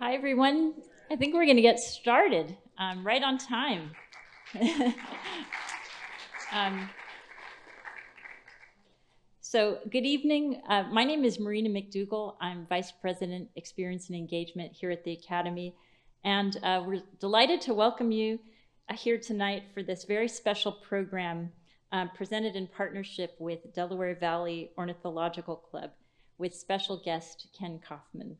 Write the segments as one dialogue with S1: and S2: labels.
S1: Hi, everyone. I think we're going to get started um, right on time. um, so, good evening. Uh, my name is Marina McDougall. I'm Vice President, Experience and Engagement here at the Academy. And uh, we're delighted to welcome you uh, here tonight for this very special program um, presented in partnership with Delaware Valley Ornithological Club with special guest Kenn Kaufman.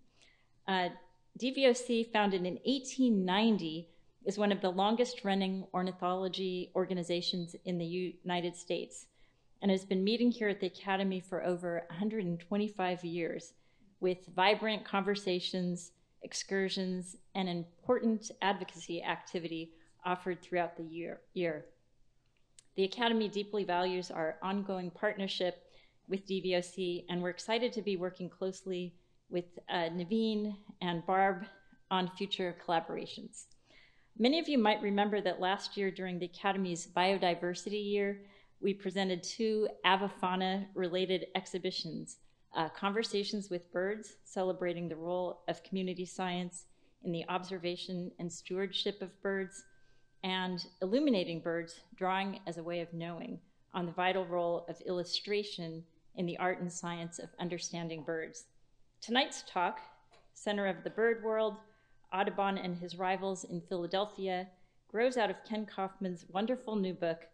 S1: DVOC, founded in 1890, is one of the longest running ornithology organizations in the United States and has been meeting here at the Academy for over 125 years with vibrant conversations, excursions, and important advocacy activity offered throughout the year. year. The Academy deeply values our ongoing partnership with DVOC, and we're excited to be working closely with uh, Naveen and Barb on future collaborations. Many of you might remember that last year during the Academy's Biodiversity Year, we presented two avifauna-related exhibitions, uh, Conversations with Birds, celebrating the role of community science in the observation and stewardship of birds, and Illuminating Birds, Drawing as a Way of Knowing, on the vital role of illustration in the art and science of understanding birds. Tonight's talk, Center of the Bird World, Audubon and His Rivals in Philadelphia, grows out of Kenn Kaufman's wonderful new book,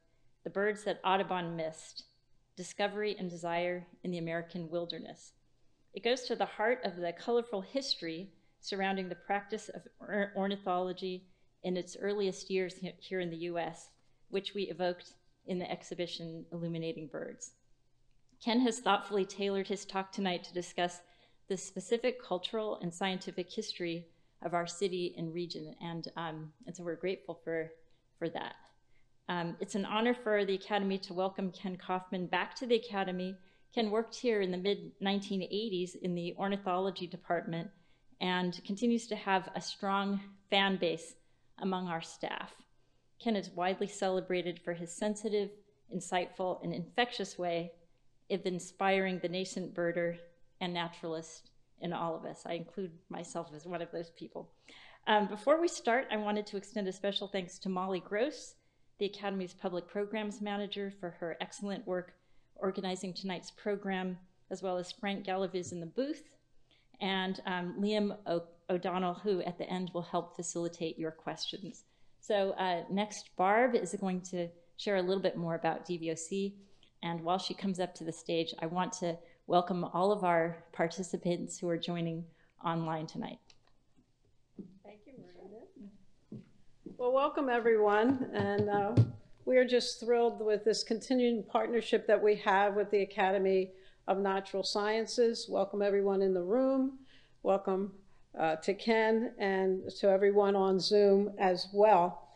S1: The Birds That Audubon Missed, Discovery and Desire in the American Wilderness. It goes to the heart of the colorful history surrounding the practice of ornithology in its earliest years here in the US, which we evoked in the exhibition Illuminating Birds. Kenn has thoughtfully tailored his talk tonight to discuss the specific cultural and scientific history of our city and region. And, um, and so we're grateful for, for that. Um, it's an honor for the Academy to welcome Kenn Kaufman back to the Academy. Kenn worked here in the mid 1980s in the ornithology department and continues to have a strong fan base among our staff. Kenn is widely celebrated for his sensitive, insightful, and infectious way of inspiring the nascent birder and naturalist in all of us. I include myself as one of those people. Um, before we start, I wanted to extend a special thanks to Molly Gross, the Academy's Public Programs Manager, for her excellent work organizing tonight's program, as well as Frank Galaviz in the booth, and um, Liam O'Donnell, who at the end will help facilitate your questions. So uh, next, Barb is going to share a little bit more about DVOC. And while she comes up to the stage, I want to welcome all of our participants who are joining online tonight.
S2: Thank you, Miranda. Well, welcome everyone. And uh, we are just thrilled with this continuing partnership that we have with the Academy of Natural Sciences. Welcome everyone in the room. Welcome uh, to Kenn and to everyone on Zoom as well.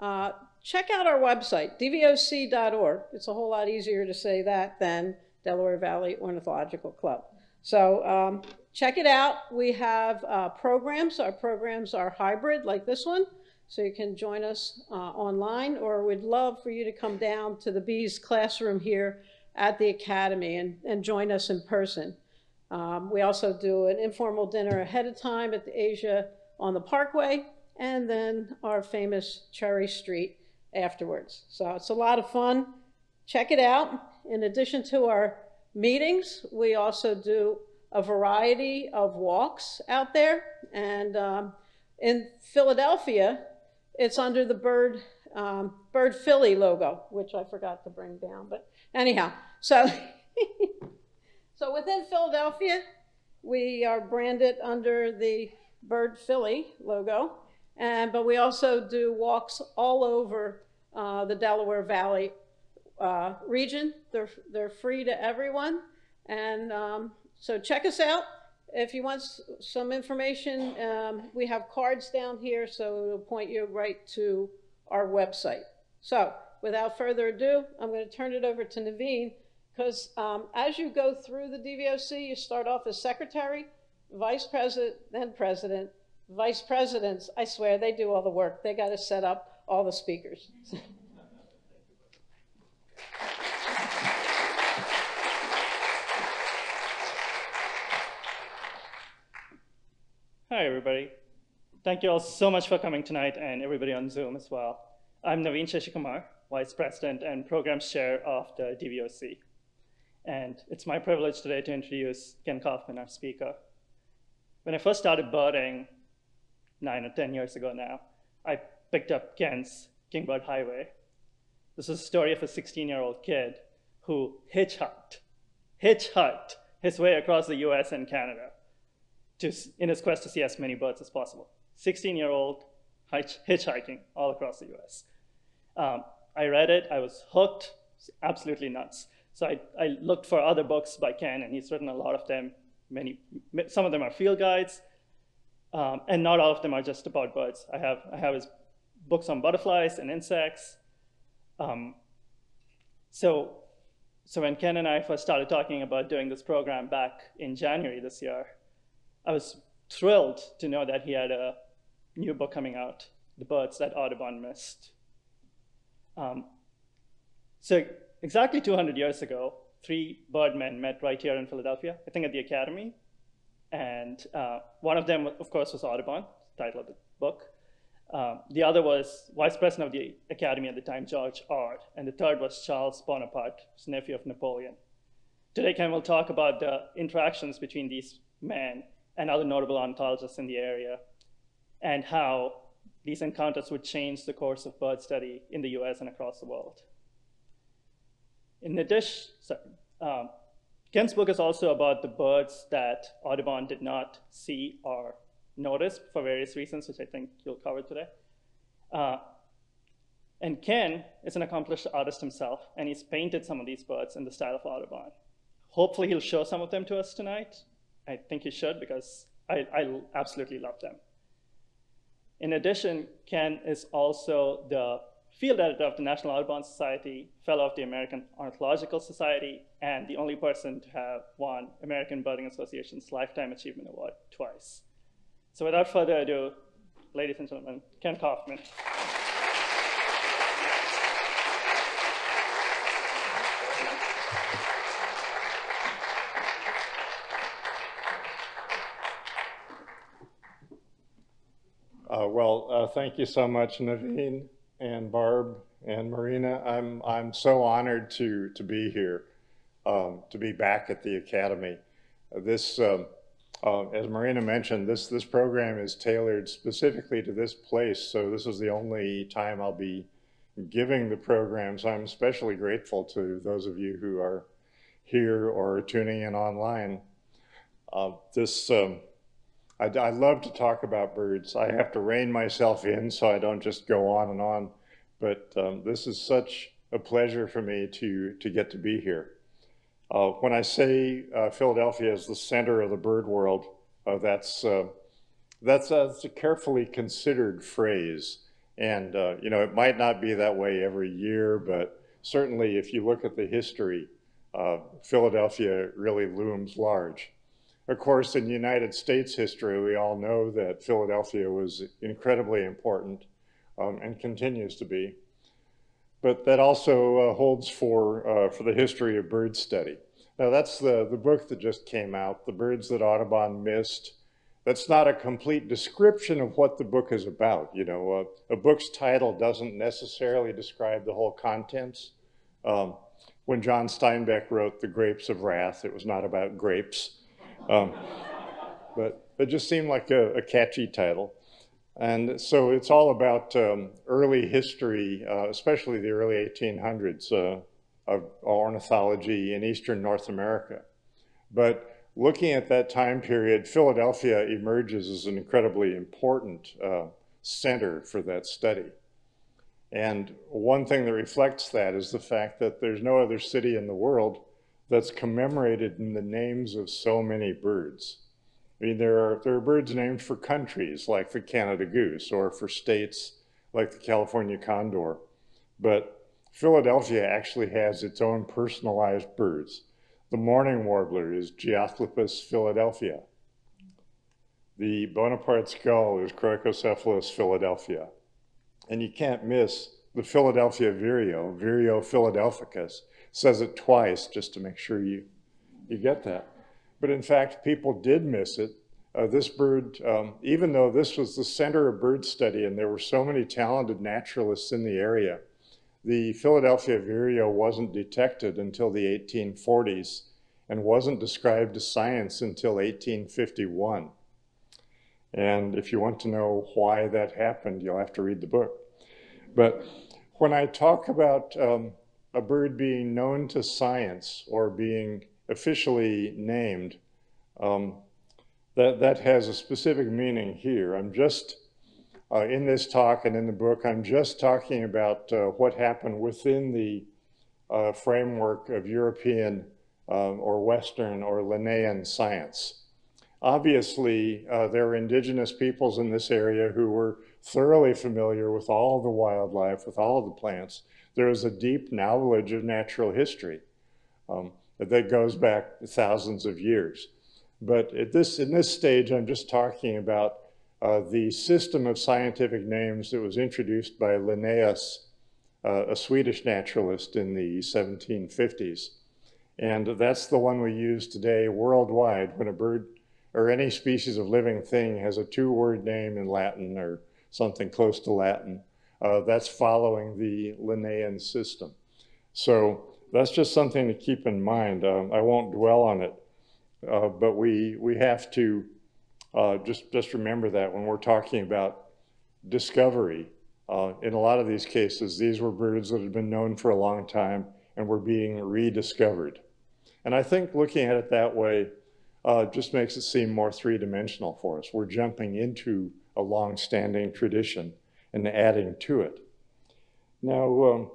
S2: Uh, check out our website, dvoc.org. It's a whole lot easier to say that than Delaware Valley Ornithological Club. So um, check it out. We have uh, programs. Our programs are hybrid like this one. So you can join us uh, online or we'd love for you to come down to the Bees classroom here at the Academy and, and join us in person. Um, we also do an informal dinner ahead of time at the Asia on the Parkway and then our famous Cherry Street afterwards. So it's a lot of fun. Check it out. In addition to our meetings, we also do a variety of walks out there. And um, in Philadelphia, it's under the Bird, um, Bird Philly logo, which I forgot to bring down. But anyhow, so, so within Philadelphia, we are branded under the Bird Philly logo. And, but we also do walks all over uh, the Delaware Valley uh, region. They're, they're free to everyone. And um, so check us out. If you want some information, um, we have cards down here, so it'll point you right to our website. So without further ado, I'm going to turn it over to Naveen, because um, as you go through the DVOC, you start off as secretary, vice president, then president. Vice presidents, I swear, they do all the work. They got to set up all the speakers.
S3: Hi, everybody. Thank you all so much for coming tonight and everybody on Zoom as well. I'm Naveen Shashikumar, Vice President and Program Chair of the DVOC. And it's my privilege today to introduce Kenn Kaufman, our speaker. When I first started birding nine or 10 years ago now, I picked up Kenn's Kingbird Highway. This is a story of a 16-year-old kid who hitchhiked, hitchhiked his way across the US and Canada to, in his quest to see as many birds as possible. 16-year-old hitchhiking all across the US. Um, I read it, I was hooked, absolutely nuts. So I, I looked for other books by Kenn, and he's written a lot of them. Many, some of them are field guides, um, and not all of them are just about birds. I have, I have his books on butterflies and insects. Um, so, so when Kenn and I first started talking about doing this program back in January this year, I was thrilled to know that he had a new book coming out, The Birds That Audubon Missed. Um, so exactly 200 years ago, three birdmen met right here in Philadelphia, I think at the Academy. And uh, one of them, of course, was Audubon, title of the book. Um, the other was Vice President of the Academy at the time, George Ord, And the third was Charles Bonaparte, nephew of Napoleon. Today, Kenn will talk about the interactions between these men and other notable ornithologists in the area, and how these encounters would change the course of bird study in the US and across the world. In addition, sorry, um, Kenn's book is also about the birds that Audubon did not see or notice for various reasons, which I think you'll cover today. Uh, and Kenn is an accomplished artist himself, and he's painted some of these birds in the style of Audubon. Hopefully he'll show some of them to us tonight. I think he should because I, I absolutely love them. In addition, Kenn is also the field editor of the National Audubon Society, fellow of the American Ornithological Society, and the only person to have won American Birding Association's Lifetime Achievement Award twice. So without further ado, ladies and gentlemen, Kenn Kaufman.
S4: Uh, well, uh, thank you so much, Naveen and Barb and Marina. I'm, I'm so honored to, to be here, um, to be back at the Academy. This, um, uh, as Marina mentioned, this, this program is tailored specifically to this place, so this is the only time I'll be giving the program, so I'm especially grateful to those of you who are here or tuning in online. Uh, this, um, I, I, love to talk about birds. I have to rein myself in so I don't just go on and on. But um, this is such a pleasure for me to, to get to be here. Uh, when I say uh, Philadelphia is the center of the bird world, uh, that's, uh, that's, a, that's, a, carefully considered phrase. And, uh, you know, it might not be that way every year, but certainly if you look at the history, uh, Philadelphia really looms large. Of course, in United States history, we all know that Philadelphia was incredibly important um, and continues to be. But that also uh, holds for, uh, for the history of bird study. Now that's the, the book that just came out, The Birds That Audubon Missed. That's not a complete description of what the book is about. You know, uh, a book's title doesn't necessarily describe the whole contents. Um, when John Steinbeck wrote The Grapes of Wrath, it was not about grapes. Um, but it just seemed like a, a, catchy title. And so it's all about um, early history, uh, especially the early 1800s uh, of ornithology in Eastern North America. But looking at that time period, Philadelphia emerges as an incredibly important uh, center for that study. And one thing that reflects that is the fact that there's no other city in the world that's commemorated in the names of so many birds. I mean, there are, there are birds named for countries like the Canada goose or for states like the California condor. But Philadelphia actually has its own personalized birds. The mourning warbler is Geothlypis philadelphia. The Bonaparte's gull is Chroicocephalus philadelphia. And you can't miss the Philadelphia vireo, Vireo philadelphicus, says it twice just to make sure you, you get that. But in fact, people did miss it uh, this bird, um, even though this was the center of bird study and there were so many talented naturalists in the area, the Philadelphia vireo wasn't detected until the 1840s and wasn't described to science until 1851. And if you want to know why that happened, you'll have to read the book. But when I talk about um, a bird being known to science or being officially named, um, that, that has a specific meaning here. I'm just, uh, in this talk and in the book, I'm just talking about uh, what happened within the uh, framework of European um, or Western or Linnaean science. Obviously, uh, there are indigenous peoples in this area who were thoroughly familiar with all the wildlife, with all the plants. There is a deep knowledge of natural history um, that goes back thousands of years. But at this, in this stage, I'm just talking about uh, the system of scientific names that was introduced by Linnaeus, uh, a Swedish naturalist in the 1750s. And that's the one we use today worldwide when a bird or any species of living thing has a two-word name in Latin or something close to Latin. Uh, that's following the Linnaean system. So that's just something to keep in mind. Um, I won't dwell on it, uh, but we, we have to uh, just, just remember that when we're talking about discovery. Uh, in a lot of these cases, these were birds that had been known for a long time and were being rediscovered. And I think looking at it that way uh, just makes it seem more three-dimensional for us. We're jumping into a long-standing tradition and adding to it. Now, um,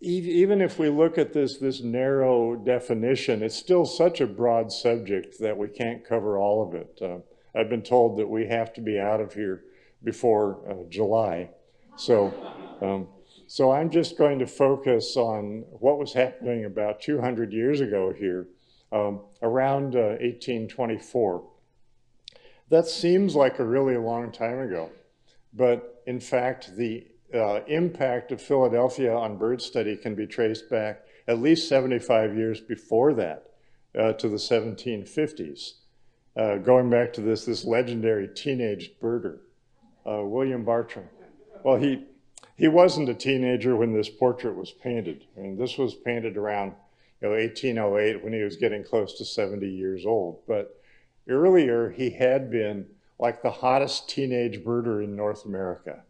S4: even if we look at this, this narrow definition, it's still such a broad subject that we can't cover all of it. Uh, I've been told that we have to be out of here before uh, July. So, um, so I'm just going to focus on what was happening about 200 years ago here, um, around uh, 1824. That seems like a really long time ago, but in fact, the uh, impact of Philadelphia on bird study can be traced back at least 75 years before that uh, to the 1750s. Uh, going back to this, this legendary teenage birder, uh, William Bartram. Well, he, he wasn't a teenager when this portrait was painted. I mean, this was painted around you know, 1808 when he was getting close to 70 years old. But earlier, he had been like the hottest teenage birder in North America.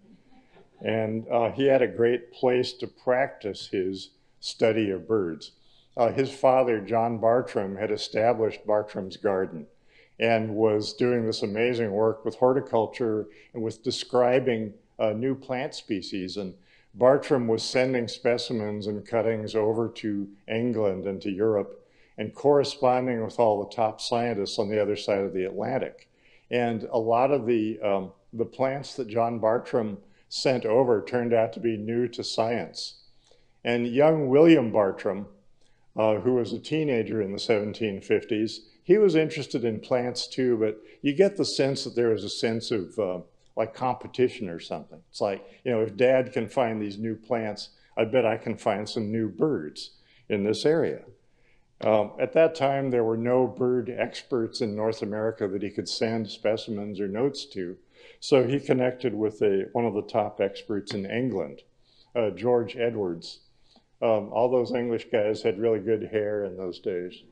S4: And uh, he had a great place to practice his study of birds. Uh, his father, John Bartram, had established Bartram's Garden and was doing this amazing work with horticulture and with describing uh, new plant species. And Bartram was sending specimens and cuttings over to England and to Europe and corresponding with all the top scientists on the other side of the Atlantic. And a lot of the, um, the plants that John Bartram sent over turned out to be new to science. And young William Bartram, uh, who was a teenager in the 1750s, he was interested in plants too, but you get the sense that there was a sense of uh, like competition or something. It's like, you know, if dad can find these new plants, I bet I can find some new birds in this area. Um, at that time, there were no bird experts in North America that he could send specimens or notes to. So he connected with a, one of the top experts in England, uh, George Edwards. Um, all those English guys had really good hair in those days.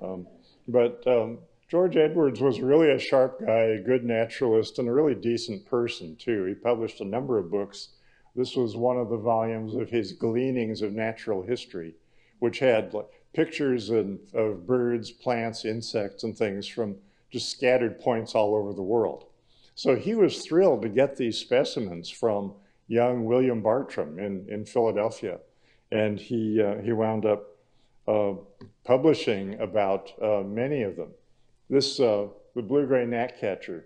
S4: Um, but um, George Edwards was really a sharp guy, a good naturalist, and a really decent person, too. He published a number of books. This was one of the volumes of his Gleanings of Natural History, which had like, pictures of, of birds, plants, insects, and things from just scattered points all over the world. So he was thrilled to get these specimens from young William Bartram in, in Philadelphia. And he, uh, he wound up uh, publishing about uh, many of them. This, uh, the blue-gray gnatcatcher,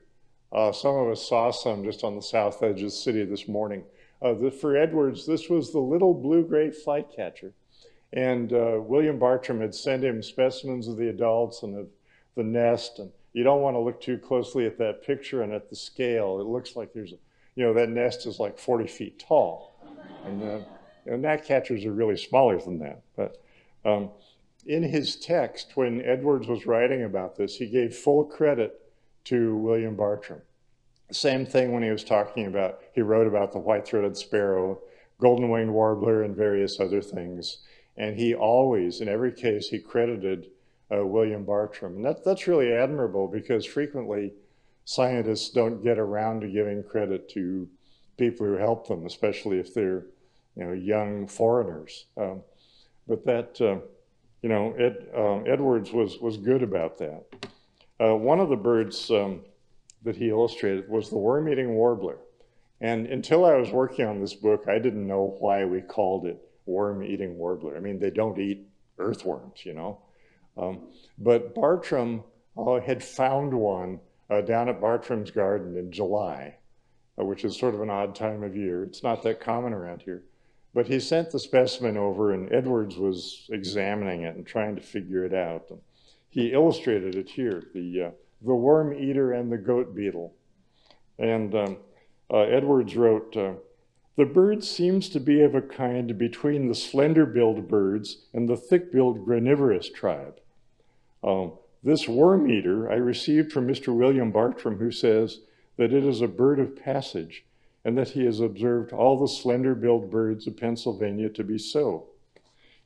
S4: uh, some of us saw some just on the south edge of the city this morning. Uh, the, for Edwards, this was the little blue-gray flycatcher. And William Bartram had sent him specimens of the adults and of the nest. And you don't want to look too closely at that picture and at the scale. It looks like there's a, you know, that nest is like 40 feet tall. And uh, you know, gnatcatchers are really smaller than that. But um, in his text, when Edwards was writing about this, he gave full credit to William Bartram. Same thing when he was talking about, he wrote about the white-throated sparrow, golden-winged warbler, and various other things. And he always, in every case, he credited uh, William Bartram. And that, that's really admirable because frequently scientists don't get around to giving credit to people who help them, especially if they're you know, young foreigners. Um, but that, uh, you know, Ed, uh, Edwards was, was good about that. Uh, one of the birds um, that he illustrated was the worm-eating warbler. And until I was working on this book, I didn't know why we called it worm-eating warbler. I mean, they don't eat earthworms, you know. Um, but Bartram uh, had found one uh, down at Bartram's garden in July, uh, which is sort of an odd time of year. It's not that common around here. But he sent the specimen over, and Edwards was examining it and trying to figure it out. And he illustrated it here, the, uh, the worm eater and the goat beetle. And um, uh, Edwards wrote, uh, the bird seems to be of a kind between the slender-billed birds and the thick-billed granivorous tribe. Um, this worm eater I received from Mr. William Bartram, who says that it is a bird of passage and that he has observed all the slender-billed birds of Pennsylvania to be so.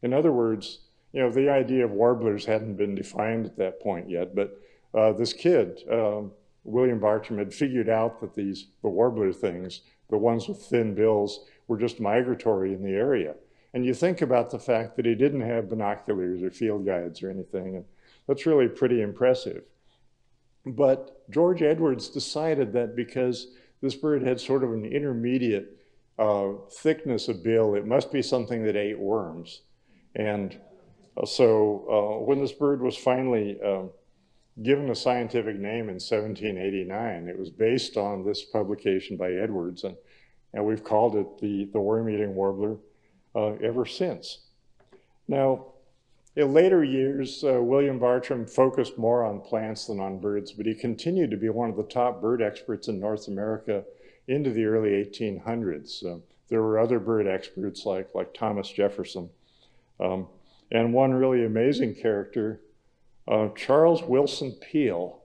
S4: In other words, you know, the idea of warblers hadn't been defined at that point yet, but uh, this kid, um, William Bartram, had figured out that these, the warbler things, the ones with thin bills, were just migratory in the area. And you think about the fact that he didn't have binoculars or field guides or anything, and that's really pretty impressive. But George Edwards decided that because this bird had sort of an intermediate uh, thickness of bill. It must be something that ate worms. And uh, so uh, when this bird was finally um, given a scientific name in 1789, it was based on this publication by Edwards. And, and we've called it the, the worm-eating warbler uh, ever since. Now, in later years, uh, William Bartram focused more on plants than on birds, but he continued to be one of the top bird experts in North America into the early 1800s. Uh, there were other bird experts like, like Thomas Jefferson. Um, and one really amazing character, uh, Charles Willson Peale.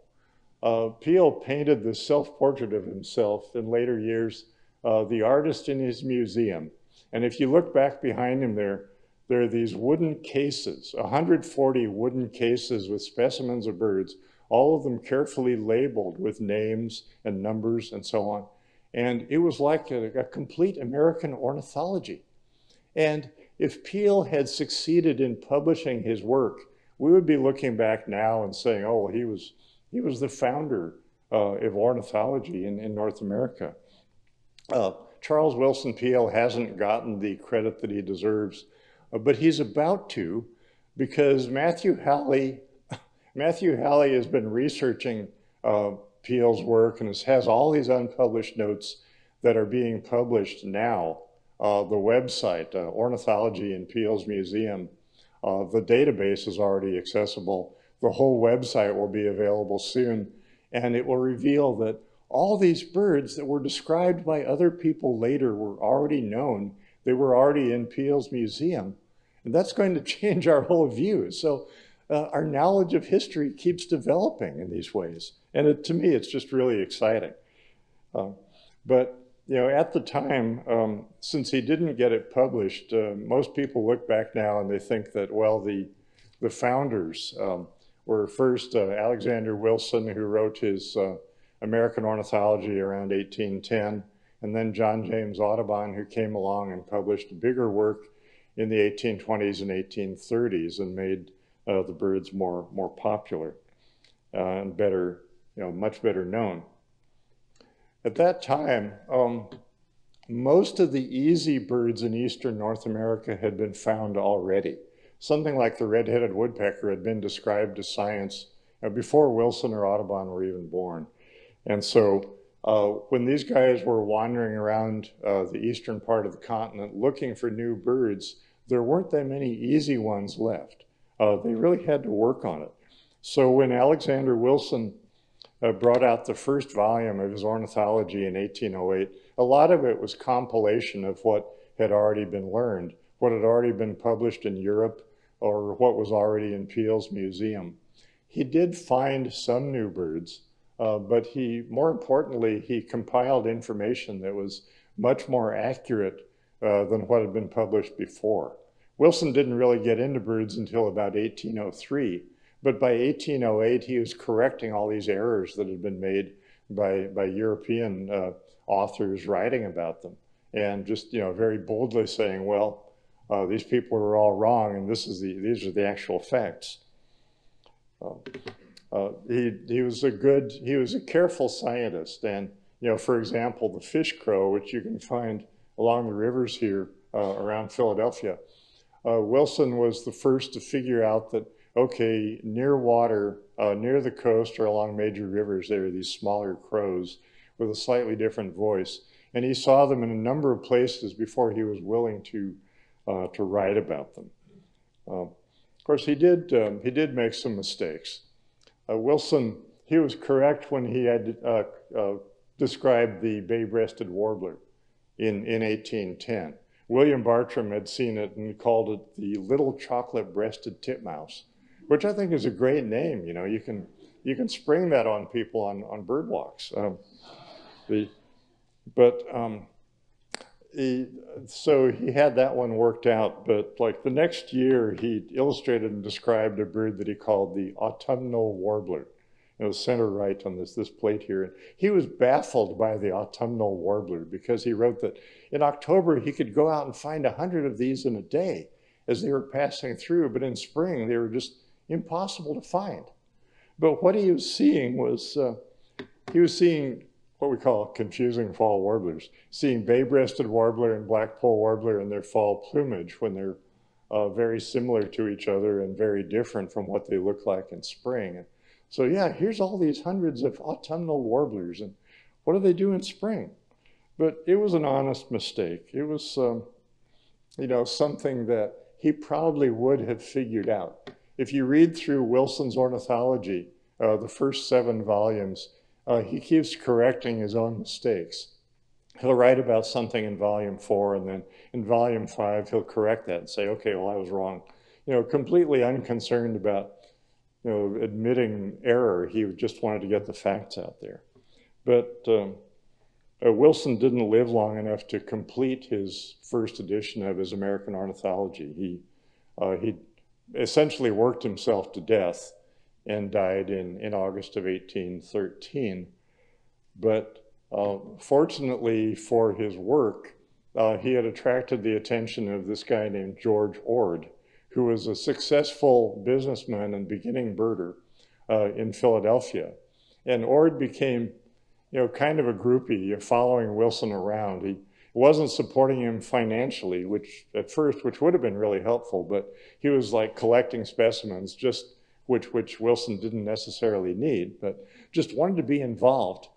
S4: Uh, Peale painted the self-portrait of himself in later years, uh, the artist in his museum. And if you look back behind him there, there are these wooden cases, 140 wooden cases with specimens of birds, all of them carefully labeled with names and numbers and so on. And it was like a, a complete American ornithology. And if Peale had succeeded in publishing his work, we would be looking back now and saying, oh, he was, he was the founder uh, of ornithology in, in North America. Uh, Charles Willson Peale hasn't gotten the credit that he deserves uh, but he's about to because Matthew Halley, Matthew Halley has been researching uh, Peale's work and has all these unpublished notes that are being published now. Uh, the website, uh, Ornithology in Peale's Museum, uh, the database is already accessible. The whole website will be available soon, and it will reveal that all these birds that were described by other people later were already known. They were already in Peale's museum. And that's going to change our whole view. So uh, our knowledge of history keeps developing in these ways. And it, to me, it's just really exciting. Uh, but you know, at the time, um, since he didn't get it published, uh, most people look back now and they think that, well, the, the founders um, were first uh, Alexander Wilson, who wrote his uh, American Ornithology around 1810, and then John James Audubon, who came along and published a bigger work in the 1820s and 1830s and made uh, the birds more, more popular uh, and better, you know, much better known. At that time, um, most of the easy birds in eastern North America had been found already. Something like the red-headed woodpecker had been described to science before Wilson or Audubon were even born. And so uh, when these guys were wandering around uh, the eastern part of the continent looking for new birds, there weren't that many easy ones left. Uh, they really had to work on it. So when Alexander Wilson uh, brought out the first volume of his ornithology in 1808, a lot of it was compilation of what had already been learned, what had already been published in Europe, or what was already in Peale's museum. He did find some new birds, uh, but he, more importantly, he compiled information that was much more accurate uh, than what had been published before. Wilson didn't really get into birds until about 1803, but by 1808 he was correcting all these errors that had been made by, by European uh, authors writing about them and just, you know, very boldly saying, well, uh, these people were all wrong and this is the, these are the actual facts. Um, uh, he, he was a good, he was a careful scientist. And, you know, for example, the fish crow, which you can find along the rivers here uh, around Philadelphia, uh, Wilson was the first to figure out that, okay, near water, uh, near the coast or along major rivers, there are these smaller crows with a slightly different voice. And he saw them in a number of places before he was willing to, uh, to write about them. Um, of course, he did, um, he did make some mistakes. Uh, Wilson, he was correct when he had uh, uh, described the bay-breasted warbler in, in 1810. William Bartram had seen it and called it the little chocolate-breasted titmouse, which I think is a great name. You know, you can, you can spring that on people on, on bird walks. Um, the, but um, he, so he had that one worked out, but like the next year, he illustrated and described a bird that he called the autumnal warbler. It was center right on this, this plate here. And he was baffled by the autumnal warbler because he wrote that in October he could go out and find a hundred of these in a day as they were passing through, but in spring they were just impossible to find. But what he was seeing was, uh, he was seeing what we call confusing fall warblers, seeing bay-breasted warbler and blackpoll warbler in their fall plumage when they're uh, very similar to each other and very different from what they look like in spring. And so yeah, here's all these hundreds of autumnal warblers and what do they do in spring? But it was an honest mistake. It was, um, you know, something that he probably would have figured out. If you read through Wilson's ornithology, uh, the first seven volumes, uh, he keeps correcting his own mistakes. He'll write about something in volume four, and then in volume five, he'll correct that and say, okay, well, I was wrong. You know, completely unconcerned about, you know, admitting error. He just wanted to get the facts out there. But um, uh, Wilson didn't live long enough to complete his first edition of his American Ornithology. He, uh, he essentially worked himself to death and died in, in August of 1813. But uh, fortunately for his work, uh, he had attracted the attention of this guy named George Ord, who was a successful businessman and beginning birder uh, in Philadelphia. And Ord became, you know, kind of a groupie, following Wilson around. He wasn't supporting him financially, which at first, which would have been really helpful, but he was like collecting specimens just which, which Wilson didn't necessarily need, but just wanted to be involved.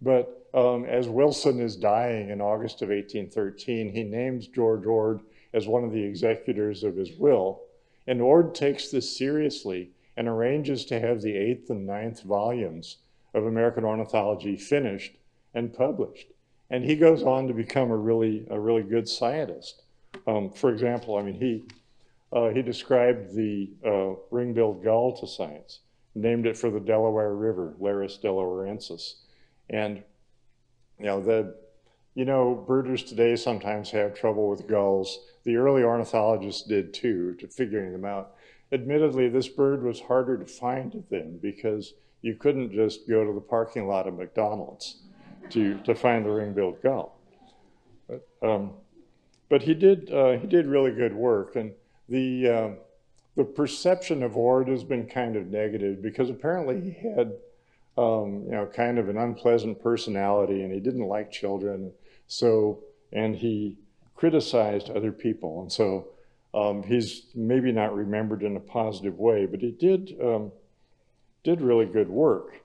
S4: But um, as Wilson is dying in August of 1813, he names George Ord as one of the executors of his will. And Ord takes this seriously and arranges to have the eighth and ninth volumes of American Ornithology finished and published. And he goes on to become a really, a really good scientist. Um, for example, I mean, he, uh, he described the uh, ring-billed gull to science, named it for the Delaware River, Larus delawarensis. And, you know, the, you know, birders today sometimes have trouble with gulls. The early ornithologists did too, to figuring them out. Admittedly, this bird was harder to find then because you couldn't just go to the parking lot of McDonald's to, to find the ring-billed gull. But, um, but he did, uh, he did really good work. And the, uh, the perception of Ord has been kind of negative because apparently he had, um, you know, kind of an unpleasant personality and he didn't like children. So, and he criticized other people. And so um, he's maybe not remembered in a positive way, but he did, um, did really good work.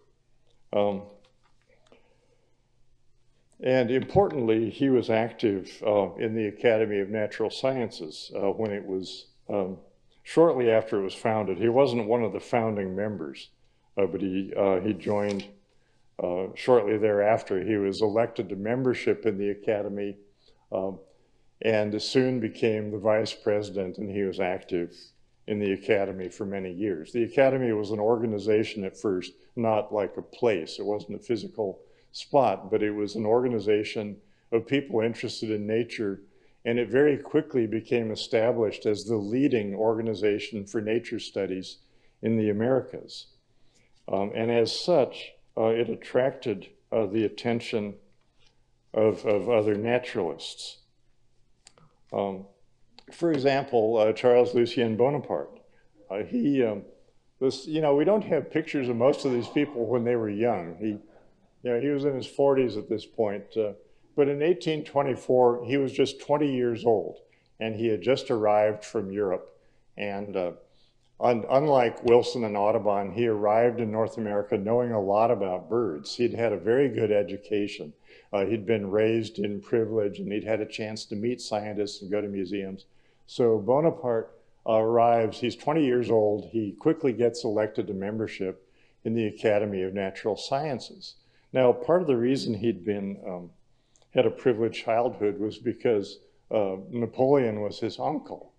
S4: Um, and importantly, he was active uh, in the Academy of Natural Sciences uh, when it was um, shortly after it was founded. He wasn't one of the founding members, uh, but he, uh, he joined uh, shortly thereafter. He was elected to membership in the Academy um, and soon became the vice president, and he was active in the Academy for many years. The Academy was an organization at first, not like a place. It wasn't a physical spot, but it was an organization of people interested in nature, and it very quickly became established as the leading organization for nature studies in the Americas. Um, and as such, uh, it attracted uh, the attention of, of other naturalists. Um, for example, uh, Charles Lucien Bonaparte. Uh, he, um, you know, we don't have pictures of most of these people when they were young. He, you know, he was in his 40s at this point. Uh, but in 1824, he was just 20 years old, and he had just arrived from Europe. And uh, un unlike Wilson and Audubon, he arrived in North America knowing a lot about birds. He'd had a very good education. Uh, he'd been raised in privilege, and he'd had a chance to meet scientists and go to museums. So Bonaparte arrives, he's 20 years old, he quickly gets elected to membership in the Academy of Natural Sciences. Now, part of the reason he'd been um, had a privileged childhood was because uh, Napoleon was his uncle.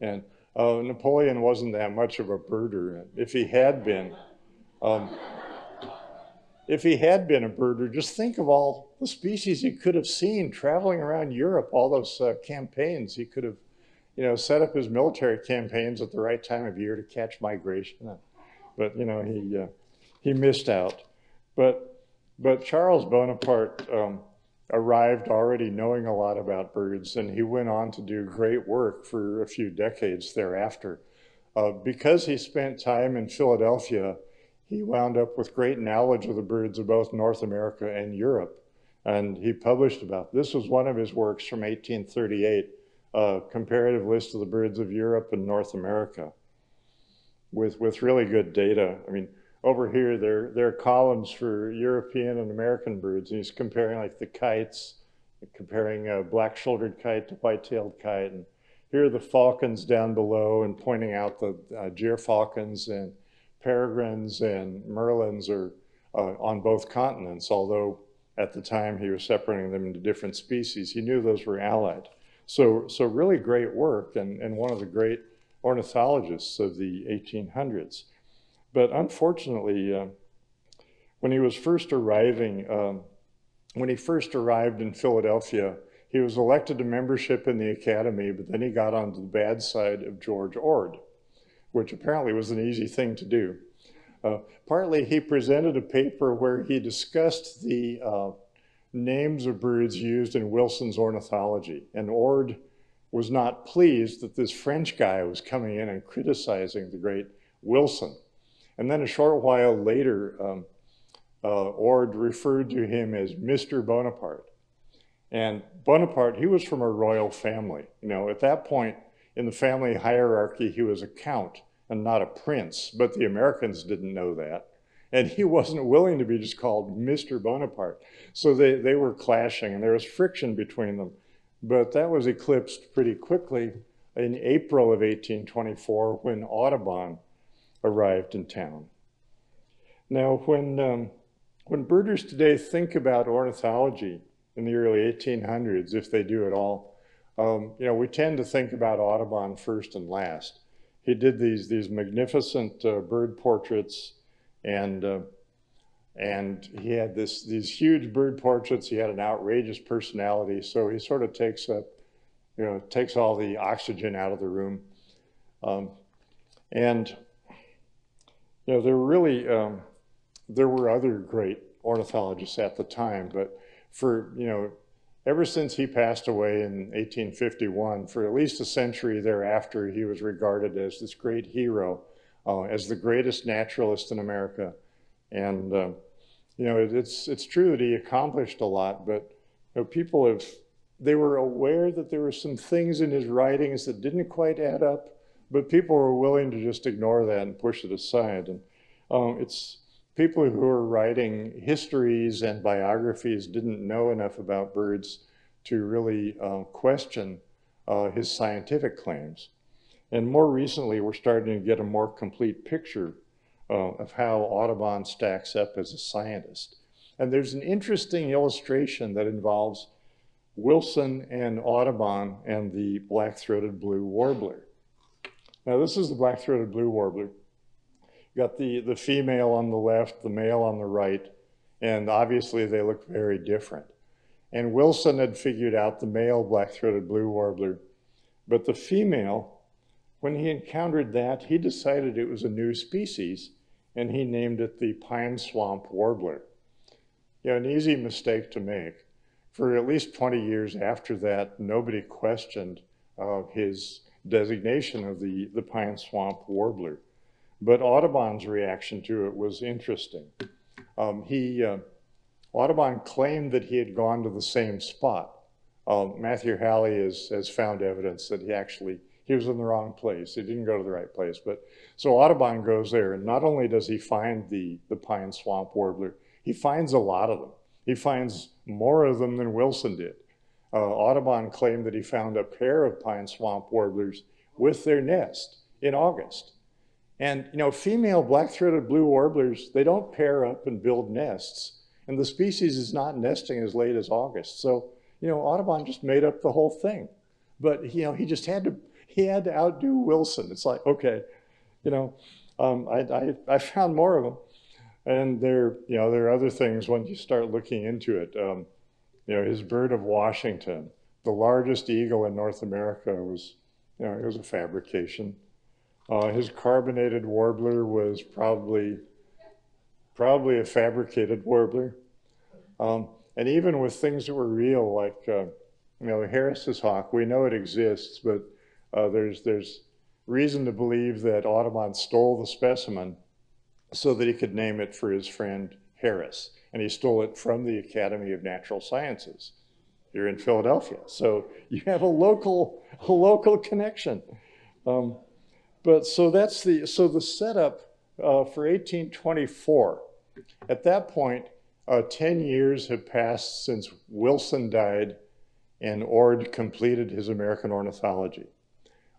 S4: And uh, Napoleon wasn't that much of a birder. If he had been, um, if he had been a birder, just think of all the species he could have seen traveling around Europe, all those uh, campaigns. He could have, you know, set up his military campaigns at the right time of year to catch migration. But, you know, he, uh, he missed out. But, but Charles Bonaparte, um, arrived already knowing a lot about birds, and he went on to do great work for a few decades thereafter. Uh, because he spent time in Philadelphia, he wound up with great knowledge of the birds of both North America and Europe. And he published about, this was one of his works from 1838, a comparative list of the birds of Europe and North America with, with really good data. I mean, over here, there, there are columns for European and American birds. And he's comparing like the kites, comparing a black-shouldered kite to white-tailed kite. And here are the falcons down below and pointing out the uh, gyrfalcons and peregrines and merlins are uh, on both continents, although at the time he was separating them into different species. He knew those were allied. So, so really great work and, and one of the great ornithologists of the 1800s. But unfortunately, uh, when he was first arriving, um, when he first arrived in Philadelphia, he was elected to membership in the academy, but then he got onto the bad side of George Ord, which apparently was an easy thing to do. Uh, partly, he presented a paper where he discussed the uh, names of birds used in Wilson's ornithology, and Ord was not pleased that this French guy was coming in and criticizing the great Wilson. And then a short while later, um, uh, Ord referred to him as Mr. Bonaparte. And Bonaparte, he was from a royal family. You know, at that point in the family hierarchy, he was a count and not a prince, but the Americans didn't know that. And he wasn't willing to be just called Mr. Bonaparte. So they, they were clashing and there was friction between them. But that was eclipsed pretty quickly in April of 1824 when Audubon arrived in town. Now, when, um, when birders today think about ornithology in the early 1800s, if they do at all, um, you know, we tend to think about Audubon first and last. He did these, these magnificent uh, bird portraits and, uh, and he had this, these huge bird portraits. He had an outrageous personality. So he sort of takes up, you know, takes all the oxygen out of the room. Um, and know, there really, um, there were other great ornithologists at the time, but for, you know, ever since he passed away in 1851, for at least a century thereafter, he was regarded as this great hero, uh, as the greatest naturalist in America. And, uh, you know, it, it's, it's true that he accomplished a lot, but you know, people have, they were aware that there were some things in his writings that didn't quite add up, but people were willing to just ignore that and push it aside. And um, it's people who are writing histories and biographies didn't know enough about birds to really uh, question uh, his scientific claims. And more recently, we're starting to get a more complete picture uh, of how Audubon stacks up as a scientist. And there's an interesting illustration that involves Wilson and Audubon and the black-throated blue warbler. Now this is the black-throated blue warbler. You got the, the female on the left, the male on the right, and obviously they look very different. And Wilson had figured out the male black-throated blue warbler, but the female, when he encountered that, he decided it was a new species, and he named it the pine swamp warbler. You know, an easy mistake to make. For at least 20 years after that, nobody questioned uh, his designation of the, the pine swamp warbler. But Audubon's reaction to it was interesting. Um, he, uh, Audubon claimed that he had gone to the same spot. Um, Matthew Halley has, has found evidence that he actually, he was in the wrong place. He didn't go to the right place. But so Audubon goes there and not only does he find the, the pine swamp warbler, he finds a lot of them. He finds more of them than Wilson did. Uh, Audubon claimed that he found a pair of pine swamp warblers with their nest in August. And, you know, female black-throated blue warblers, they don't pair up and build nests. And the species is not nesting as late as August. So, you know, Audubon just made up the whole thing. But, you know, he just had to, he had to outdo Wilson. It's like, okay, you know, um, I, I, I, found more of them. And there, you know, there are other things when you start looking into it. Um, you know, his bird of Washington, the largest eagle in North America was, you know, it was a fabrication. Uh, his carbonated warbler was probably, probably a fabricated warbler. Um, and even with things that were real, like, uh, you know, Harris's hawk, we know it exists, but uh, there's, there's reason to believe that Audubon stole the specimen so that he could name it for his friend Harris and he stole it from the Academy of Natural Sciences here in Philadelphia. So you have a local, a local connection. Um, but so that's the, so the setup uh, for 1824. At that point, uh, 10 years had passed since Wilson died and Ord completed his American ornithology.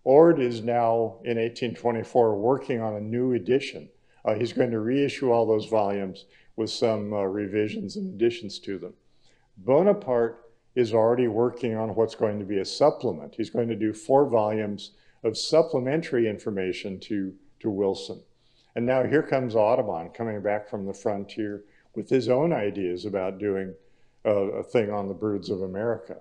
S4: Ord is now, in 1824, working on a new edition. Uh, he's going to reissue all those volumes with some uh, revisions and additions to them. Bonaparte is already working on what's going to be a supplement. He's going to do four volumes of supplementary information to, to Wilson. And now here comes Audubon coming back from the frontier with his own ideas about doing a thing on the birds of America.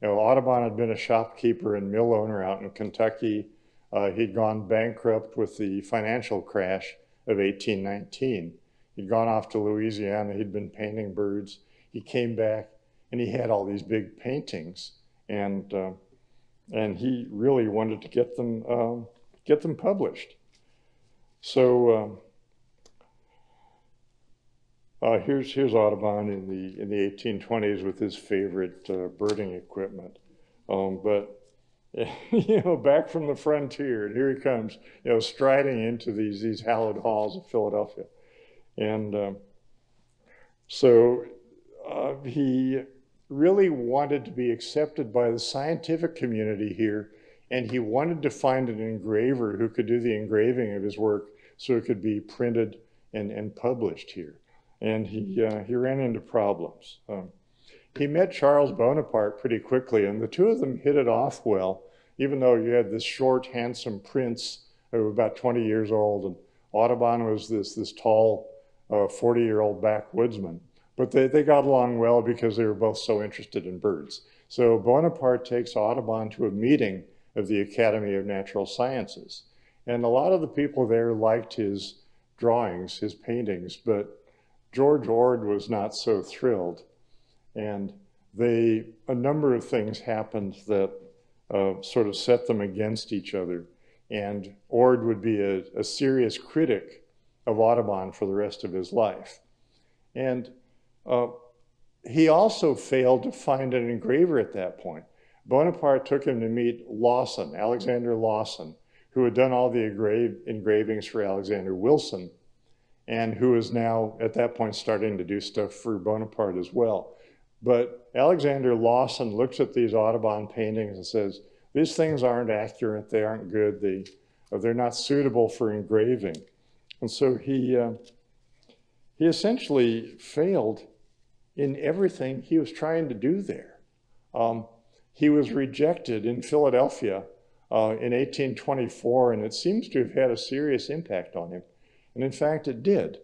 S4: You know, Audubon had been a shopkeeper and mill owner out in Kentucky. Uh, he'd gone bankrupt with the financial crash of 1819. He'd gone off to Louisiana. He'd been painting birds. He came back and he had all these big paintings, and uh, and he really wanted to get them um, get them published. So um, uh, here's here's Audubon in the in the 1820s with his favorite uh, birding equipment, um, but you know, back from the frontier, and here he comes, you know, striding into these these hallowed halls of Philadelphia. And um, so uh, he really wanted to be accepted by the scientific community here, and he wanted to find an engraver who could do the engraving of his work so it could be printed and, and published here. And he, uh, he ran into problems. Um, he met Charles Bonaparte pretty quickly, and the two of them hit it off well, even though you had this short, handsome prince who was about 20 years old, and Audubon was this, this tall, a 40 year old backwoodsman. But they, they got along well because they were both so interested in birds. So Bonaparte takes Audubon to a meeting of the Academy of Natural Sciences. And a lot of the people there liked his drawings, his paintings, but George Ord was not so thrilled. And they, a number of things happened that uh, sort of set them against each other. And Ord would be a, a serious critic of Audubon for the rest of his life. And uh, he also failed to find an engraver at that point. Bonaparte took him to meet Lawson, Alexander Lawson, who had done all the engravings for Alexander Wilson, and who is now at that point starting to do stuff for Bonaparte as well. But Alexander Lawson looks at these Audubon paintings and says, these things aren't accurate, they aren't good, they, they're not suitable for engraving. And so he, uh, he essentially failed in everything he was trying to do there. Um, he was rejected in Philadelphia uh, in 1824, and it seems to have had a serious impact on him. And in fact, it did.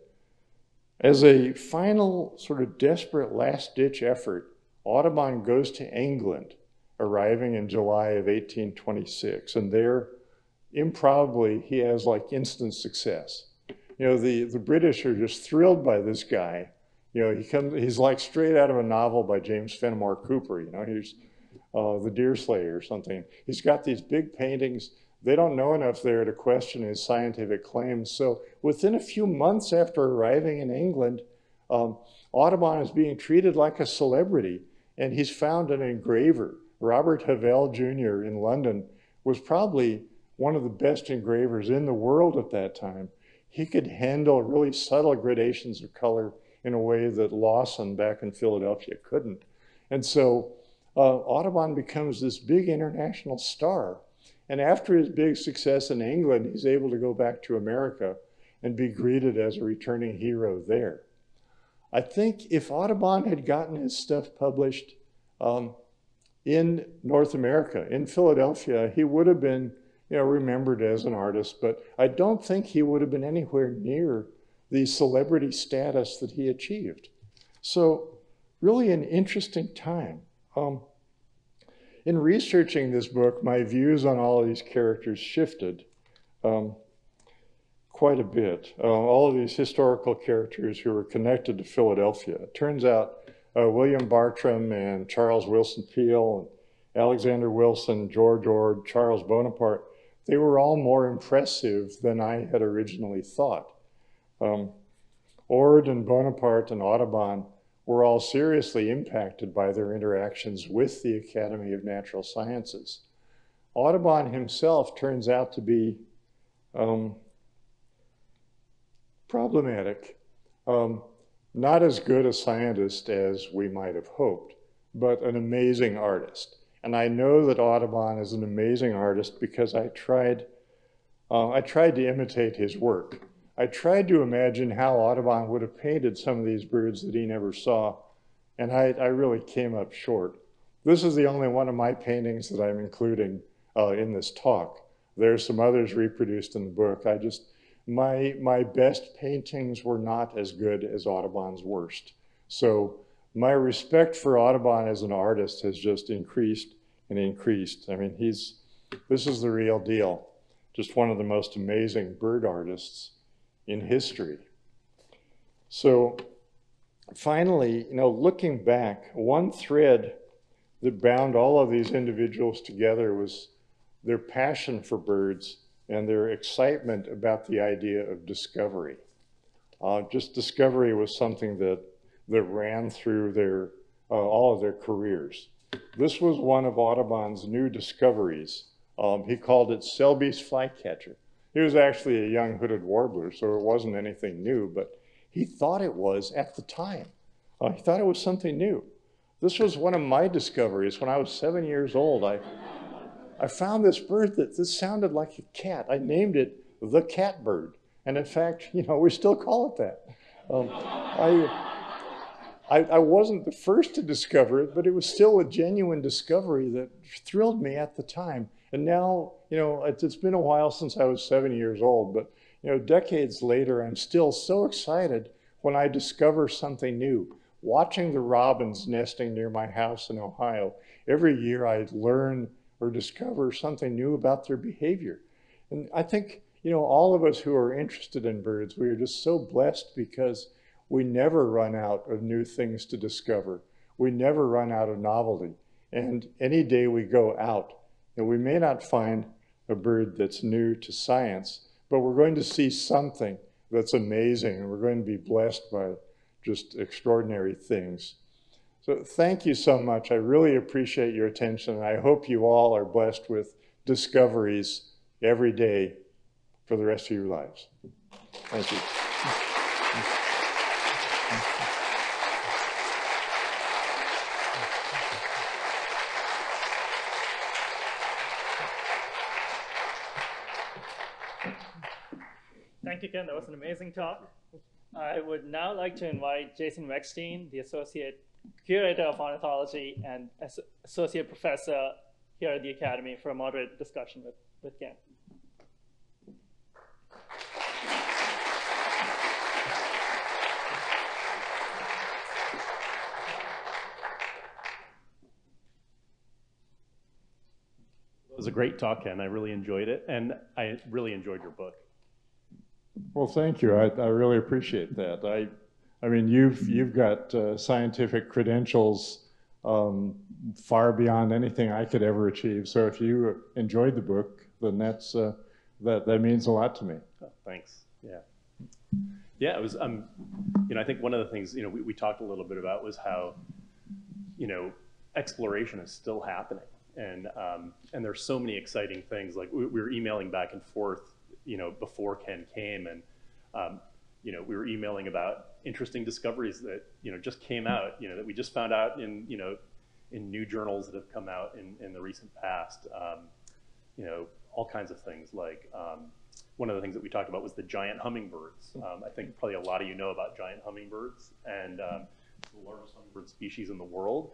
S4: As a final, sort of desperate last ditch effort, Audubon goes to England, arriving in July of 1826. And there, improbably, he has like instant success. You know, the, the British are just thrilled by this guy. You know, he comes, he's like straight out of a novel by James Fenimore Cooper. You know, he's uh, the Deerslayer or something. He's got these big paintings. They don't know enough there to question his scientific claims. So within a few months after arriving in England, um, Audubon is being treated like a celebrity, and he's found an engraver. Robert Havell Jr. in London was probably one of the best engravers in the world at that time. He could handle really subtle gradations of color in a way that Lawson back in Philadelphia couldn't. And so uh, Audubon becomes this big international star. And after his big success in England, he's able to go back to America and be greeted as a returning hero there. I think if Audubon had gotten his stuff published um, in North America, in Philadelphia, he would have been you know, remembered as an artist, but I don't think he would have been anywhere near the celebrity status that he achieved. So really an interesting time. Um, in researching this book, my views on all of these characters shifted um, quite a bit. Uh, all of these historical characters who were connected to Philadelphia. It turns out uh, William Bartram and Charles Willson Peale, and Alexander Wilson, George Ord, Charles Bonaparte, they were all more impressive than I had originally thought. Um, Ord and Bonaparte and Audubon were all seriously impacted by their interactions with the Academy of Natural Sciences. Audubon himself turns out to be um, problematic, um, not as good a scientist as we might have hoped, but an amazing artist. And I know that Audubon is an amazing artist because I tried, uh, I tried to imitate his work. I tried to imagine how Audubon would have painted some of these birds that he never saw, and I, I really came up short. This is the only one of my paintings that I'm including uh, in this talk. There's some others reproduced in the book. I just, my, my best paintings were not as good as Audubon's worst. So my respect for Audubon as an artist has just increased and increased. I mean, he's, this is the real deal. Just one of the most amazing bird artists in history. So finally, you know, looking back, one thread that bound all of these individuals together was their passion for birds and their excitement about the idea of discovery. Uh, just discovery was something that, that ran through their, uh, all of their careers. This was one of Audubon's new discoveries. Um, he called it Selby's flycatcher. He was actually a young hooded warbler, so it wasn't anything new, but he thought it was at the time. Uh, he thought it was something new. This was one of my discoveries when I was seven years old. I, I found this bird that this sounded like a cat. I named it the catbird. And in fact, you know, we still call it that. Um, I, I, I wasn't the first to discover it, but it was still a genuine discovery that thrilled me at the time. And now, you know, it's, it's been a while since I was seven years old, but, you know, decades later, I'm still so excited when I discover something new. Watching the robins nesting near my house in Ohio, every year I learn or discover something new about their behavior. And I think, you know, all of us who are interested in birds, we are just so blessed because we never run out of new things to discover. We never run out of novelty. And any day we go out, and we may not find a bird that's new to science, but we're going to see something that's amazing, and we're going to be blessed by just extraordinary things. So thank you so much. I really appreciate your attention, I hope you all are blessed with discoveries every day for the rest of your lives. Thank you.
S3: Thank you, Kenn. That was an amazing talk. I would now like to invite Jason Weckstein, the Associate Curator of Ornithology and Associate Professor here at the Academy for a moderate discussion with, with Kenn.
S5: It was a great talk, Kenn. I really enjoyed it, and I really enjoyed your book.
S4: Well, thank you. I, I really appreciate that. I, I mean, you've, you've got uh, scientific credentials um, far beyond anything I could ever achieve. So if you enjoyed the book, then that's, uh, that, that means a lot to me.
S5: Oh, thanks. Yeah. Yeah, it was, um, you know, I think one of the things, you know, we, we talked a little bit about was how, you know, exploration is still happening. And, um, and there's so many exciting things. Like we, we were emailing back and forth, you know, before Kenn came and, um, you know, we were emailing about interesting discoveries that, you know, just came out, you know, that we just found out in, you know, in new journals that have come out in, in the recent past. Um, you know, all kinds of things like, um, one of the things that we talked about was the giant hummingbirds. Um, I think probably a lot of you know about giant hummingbirds and um, the largest hummingbird species in the world.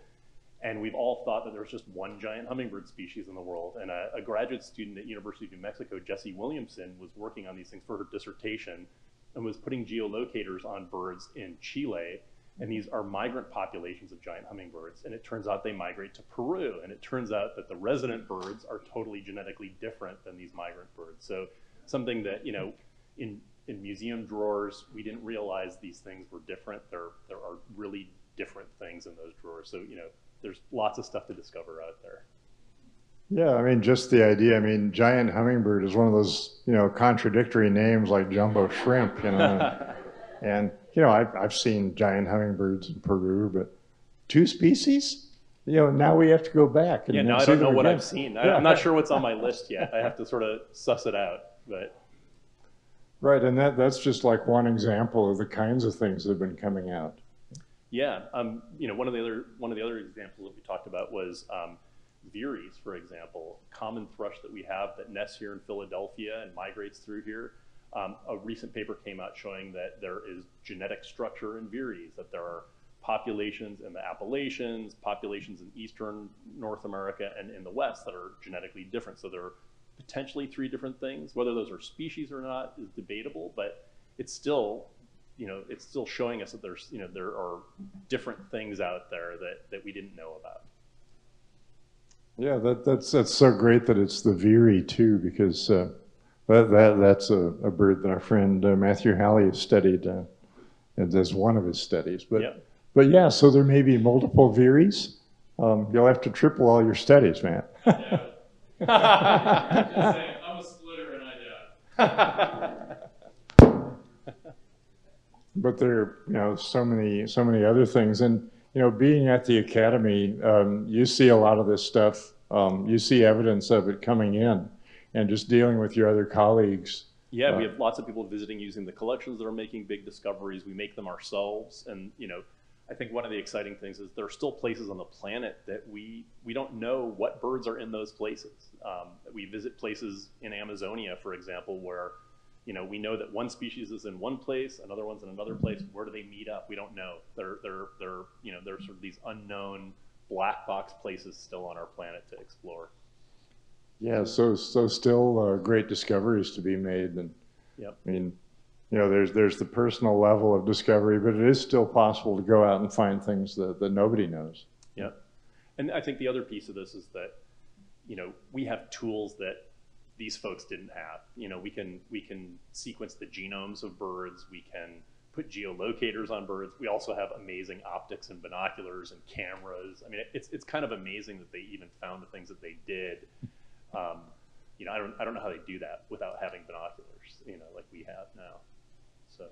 S5: And we've all thought that there's just one giant hummingbird species in the world. And a, a, graduate student at University of New Mexico, Jessie Williamson, was working on these things for her dissertation and was putting geolocators on birds in Chile. And these are migrant populations of giant hummingbirds. And it turns out they migrate to Peru. And it turns out that the resident birds are totally genetically different than these migrant birds. So something that, you know, in, in museum drawers, we didn't realize these things were different. There, there are really different things in those drawers. So, you know, there's lots of stuff to discover out there.
S4: Yeah, I mean, just the idea. I mean, giant hummingbird is one of those, you know, contradictory names like jumbo shrimp, you know. and, you know, I've, I've seen giant hummingbirds in Peru, but two species? You know, now we have to go back.
S5: And, yeah, now I don't know what again. I've seen. I, am not sure what's on my list yet. I have to sort of suss it out, but.
S4: Right, and that, that's just like one example of the kinds of things that have been coming out.
S5: Yeah, um, you know, one of the other one of the other examples that we talked about was um, for example, common thrush that we have that nests here in Philadelphia and migrates through here. Um, a recent paper came out showing that there is genetic structure in veeries, that there are populations in the Appalachians, populations in eastern North America, and in the West that are genetically different. So there are potentially three different things. Whether those are species or not is debatable, but it's still you know, it's still showing us that there's, you know, there are different things out there that, that we didn't know about.
S4: Yeah, that, that's, that's so great that it's the Veery too, because uh, that, that, that's a, a, bird that our friend uh, Matthew Halley has studied uh, as one of his studies. But, yeah. but yeah, so there may be multiple Veeries. Um, you'll have to triple all your studies, man.
S6: yeah. I'm a splitter and I doubt.
S4: but there are you know so many so many other things. And you know being at the academy um, you see a lot of this stuff um, you see evidence of it coming in and just dealing with your other colleagues.
S5: Yeah uh, we have lots of people visiting using the collections that are making big discoveries. We make them ourselves. And you know i think one of the exciting things is there are still places on the planet that we we don't know what birds are in those places. Um, we visit places in amazonia for example where you know, we know that one species is in one place, another one's in another place. Where do they meet up? We don't know. They're, they're, they're, you know, they're sort of these unknown black box places still on our planet to explore.
S4: Yeah, so so still uh, great discoveries to be made, and
S5: yep.
S4: I mean, you know, there's there's the personal level of discovery, but it is still possible to go out and find things that, that nobody knows.
S5: Yeah, and I think the other piece of this is that, you know, we have tools that these folks didn't have. You know, we can we can sequence the genomes of birds. We can put geolocators on birds. We also have amazing optics and binoculars and cameras. I mean, it's it's kind of amazing that they even found the things that they did. Um, you know, I don't I don't know how they do that without having binoculars. You know, like we have now. So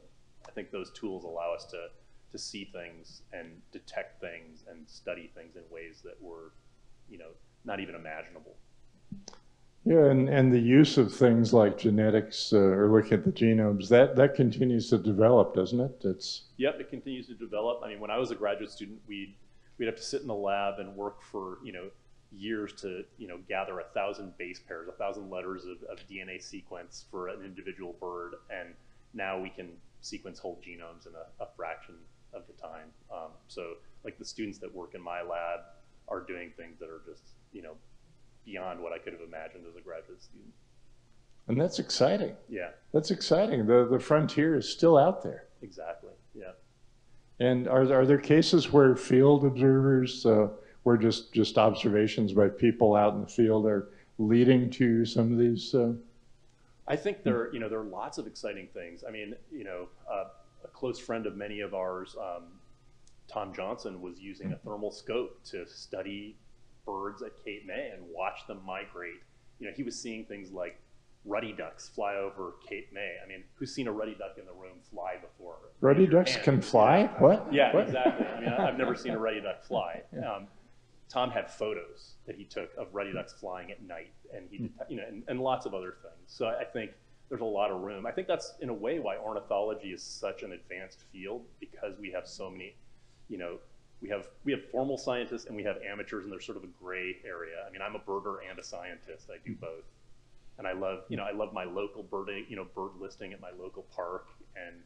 S5: I think those tools allow us to to see things and detect things and study things in ways that were, you know, not even imaginable.
S4: Yeah, and, and the use of things like genetics uh, or looking at the genomes, that, that continues to develop, doesn't it? It's
S5: Yep, it continues to develop. I mean, when I was a graduate student, we'd, we'd have to sit in the lab and work for, you know, years to, you know, gather a thousand base pairs, a thousand letters of, of DNA sequence for an individual bird. And now we can sequence whole genomes in a, a fraction of the time. Um, so like the students that work in my lab are doing things that are just, you know, beyond what I could have imagined as a graduate student.
S4: And that's exciting.
S5: Yeah,
S4: That's exciting. The, the frontier is still out there.
S5: exactly. Yeah.
S4: And are, are there cases where field observers, uh, where just, just observations by people out in the field are leading to some of these? Uh,
S5: I think there, you know, there are lots of exciting things. I mean, you know, uh, a close friend of many of ours, um, Tom Johnson, was using a thermal scope to study birds at Cape May and watch them migrate. You know, he was seeing things like ruddy ducks fly over Cape May. I mean, who's seen a ruddy duck in the room fly before?
S4: ruddy ducks
S5: hand.
S4: can fly? What?
S5: Yeah,
S4: What?
S5: exactly. I mean, I've never seen a ruddy duck fly.
S4: Yeah.
S5: Um, Tom had photos that he took of ruddy ducks flying at night, and
S4: Hmm.
S5: he, det- you know, and, and lots of other things. So I I think there's a lot of room. I think that's in a way why ornithology is such an advanced field because we have so many, you know, we have we have formal scientists and we have amateurs, and there's sort of a gray area. I mean, I'm a birder and a scientist. I do both, and I love, you know, I love my local birding, you know, bird listing at my local park, and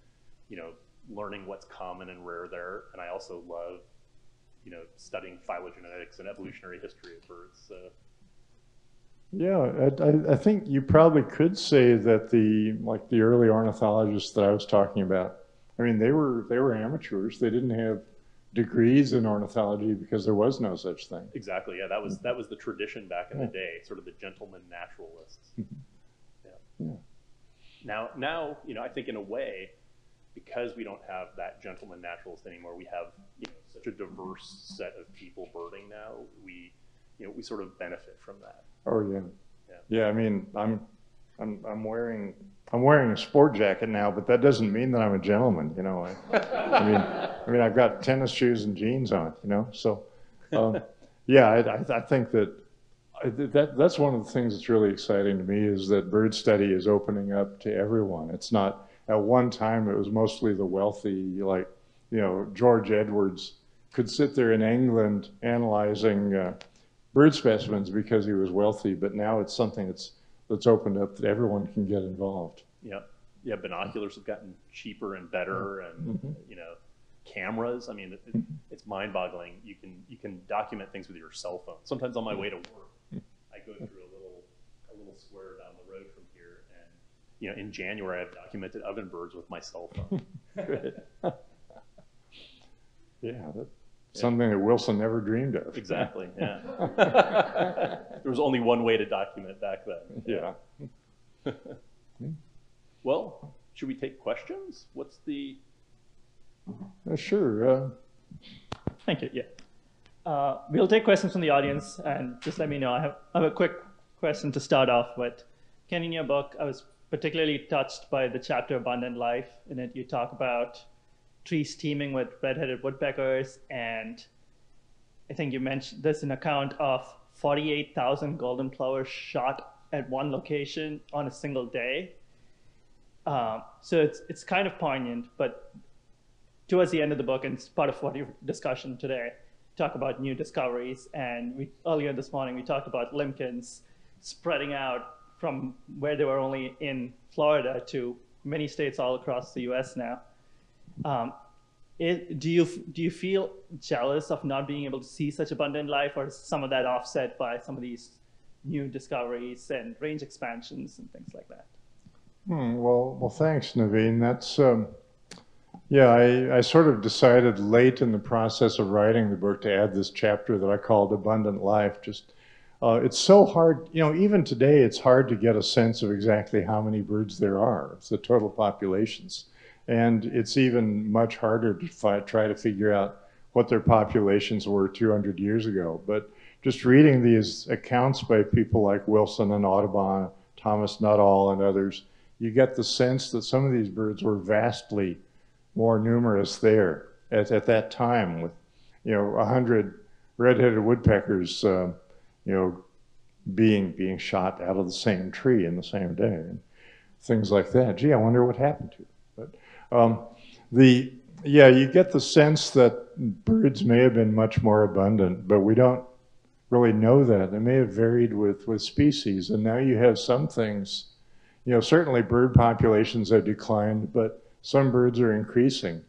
S5: you know, learning what's common and rare there. And I also love, you know, studying phylogenetics and evolutionary history of birds. So
S4: Yeah, I, I- I think you probably could say that the, like the early ornithologists that I was talking about, I mean, they were, they were amateurs. They didn't have degrees in ornithology because there was no such thing.
S5: exactly, yeah, that was that was the tradition back in the day, sort of the gentleman naturalists. Mm-hmm. Yeah.
S4: Yeah.
S5: Now, now, you know, I think in a way, because we don't have that gentleman naturalist anymore, we have you know such a diverse set of people birding now. We, you know, we sort of benefit from that.
S4: Oh, yeah.
S5: Yeah.
S4: Yeah, I mean, I'm, I'm, I'm wearing, I'm wearing a sport jacket now, but that doesn't mean that I'm a gentleman, you know? I, I mean, I mean, I've got tennis shoes and jeans on, you know? So, um, yeah, I, I, think that, that, that's one of the things that's really exciting to me is that bird study is opening up to everyone. It's not, at one time, it was mostly the wealthy, like, you know, George Edwards could sit there in England analyzing, uh, bird specimens because he was wealthy, but now it's something that's that's opened up that everyone can get involved.
S5: Yeah, yeah. Binoculars have gotten cheaper and better, and
S4: Mhm.
S5: you know, cameras. I mean, it, it, it's mind-boggling. You can you can document things with your cell phone. Sometimes on my way to work, I go through a little a little square down the road from here, and you know, in January, I've documented ovenbirds with my cell phone.
S4: Yeah, that's something that Wilson never dreamed of.
S5: exactly. Yeah. there was only one way to document back then.
S4: Yeah.
S5: Well, should we take questions? What's the
S4: Uh, sure. Uh,
S3: Thank you. Yeah. Uh, we'll take questions from the audience, and just let me know. I have, I have a quick question to start off with. Kenn, in your book, I was particularly touched by the chapter Abundant Life. In it, you talk about trees teeming with red-headed woodpeckers, and I think you mentioned there's an account of 48,000 golden plovers shot at one location on a single day. Um, so it's it's kind of poignant, but towards the end of the book, and it's part of what your discussion today, talk about new discoveries. And we, earlier this morning, we talked about limpkins spreading out from where they were only in Florida to many states all across the U.S. now. Um, it, do you do you feel jealous of not being able to see such abundant life, or is some of that offset by some of these new discoveries and range expansions and things like that?
S4: hmm, well, well, thanks, Naveen. That's um, yeah. I, I sort of decided late in the process of writing the book to add this chapter that I called Abundant Life. Just uh, it's so hard, you know. Even today, it's hard to get a sense of exactly how many birds there are. It's the total populations. And it's even much harder to try to figure out what their populations were 200 years ago. But just reading these accounts by people like Wilson and Audubon, Thomas Nuttall, and others, you get the sense that some of these birds were vastly more numerous there at, at that time with, you know, 100 red-headed woodpeckers, uh, you know, being, being shot out of the same tree in the same day. And things like that. Gee, I wonder what happened to it. Um, the yeah, you get the sense that birds may have been much more abundant, but we don't really know that. They may have varied with with species, and now you have some things. You know, certainly bird populations have declined, but some birds are increasing,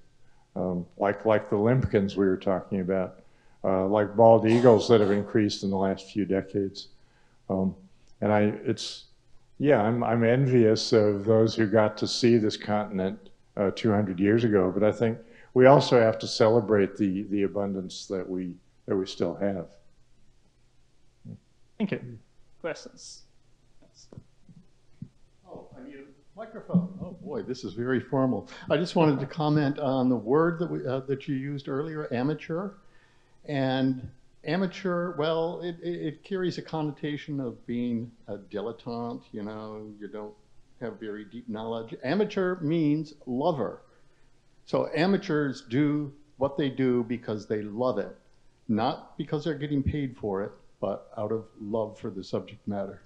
S4: um, like like the limpkins we were talking about, uh, like bald eagles that have increased in the last few decades. Um, and I, it's, yeah, I'm, I'm envious of those who got to see this continent uh, 200 years ago, but I think we also have to celebrate the, the abundance that we, that we still have.
S3: Thank you. Questions?
S7: Oh, I need a microphone. Oh, boy, this is very formal. I just wanted to comment on the word that we, uh, that you used earlier, amateur. And amateur, well, it, it, it carries a connotation of being a dilettante, you know, you don't have very deep knowledge. Amateur means lover. So amateurs do what they do because they love it, not because they're getting paid for it, but out of love for the subject matter.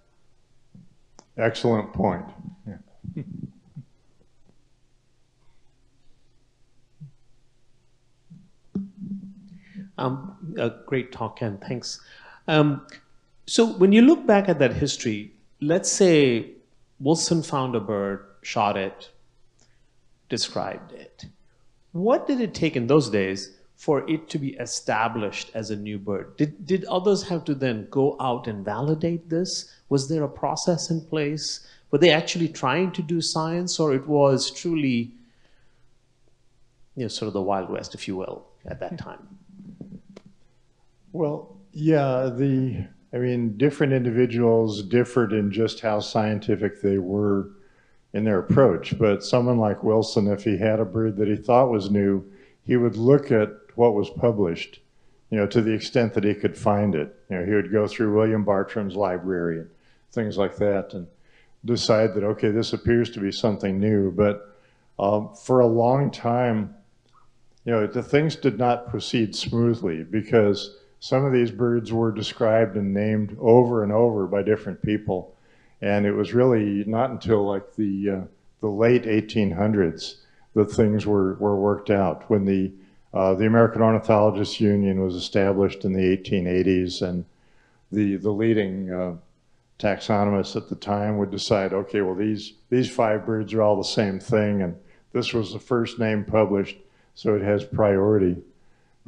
S4: Excellent point. Yeah.
S8: Um, a great talk, Kenn. Thanks. Um, so when you look back at that history, let's say Wilson found a bird, shot it, described it. What did it take in those days for it to be established as a new bird? Did, did others have to then go out and validate this? Was there a process in place? Were they actually trying to do science, or it was truly, you know, sort of the Wild West, if you will, at that time?
S4: Well, yeah, the, I mean, different individuals differed in just how scientific they were in their approach. But someone like Wilson, if he had a bird that he thought was new, he would look at what was published, you know, to the extent that he could find it. You know, he would go through William Bartram's library and things like that and decide that, okay, this appears to be something new. But um, for a long time, you know, the things did not proceed smoothly because some of these birds were described and named over and over by different people. And it was really not until like the, uh, the late 1800s that things were, were worked out when the, uh, the American Ornithologists Union was established in the 1880s and the, the leading uh, taxonomists at the time would decide, okay, well, these, these five birds are all the same thing. And this was the first name published, so it has priority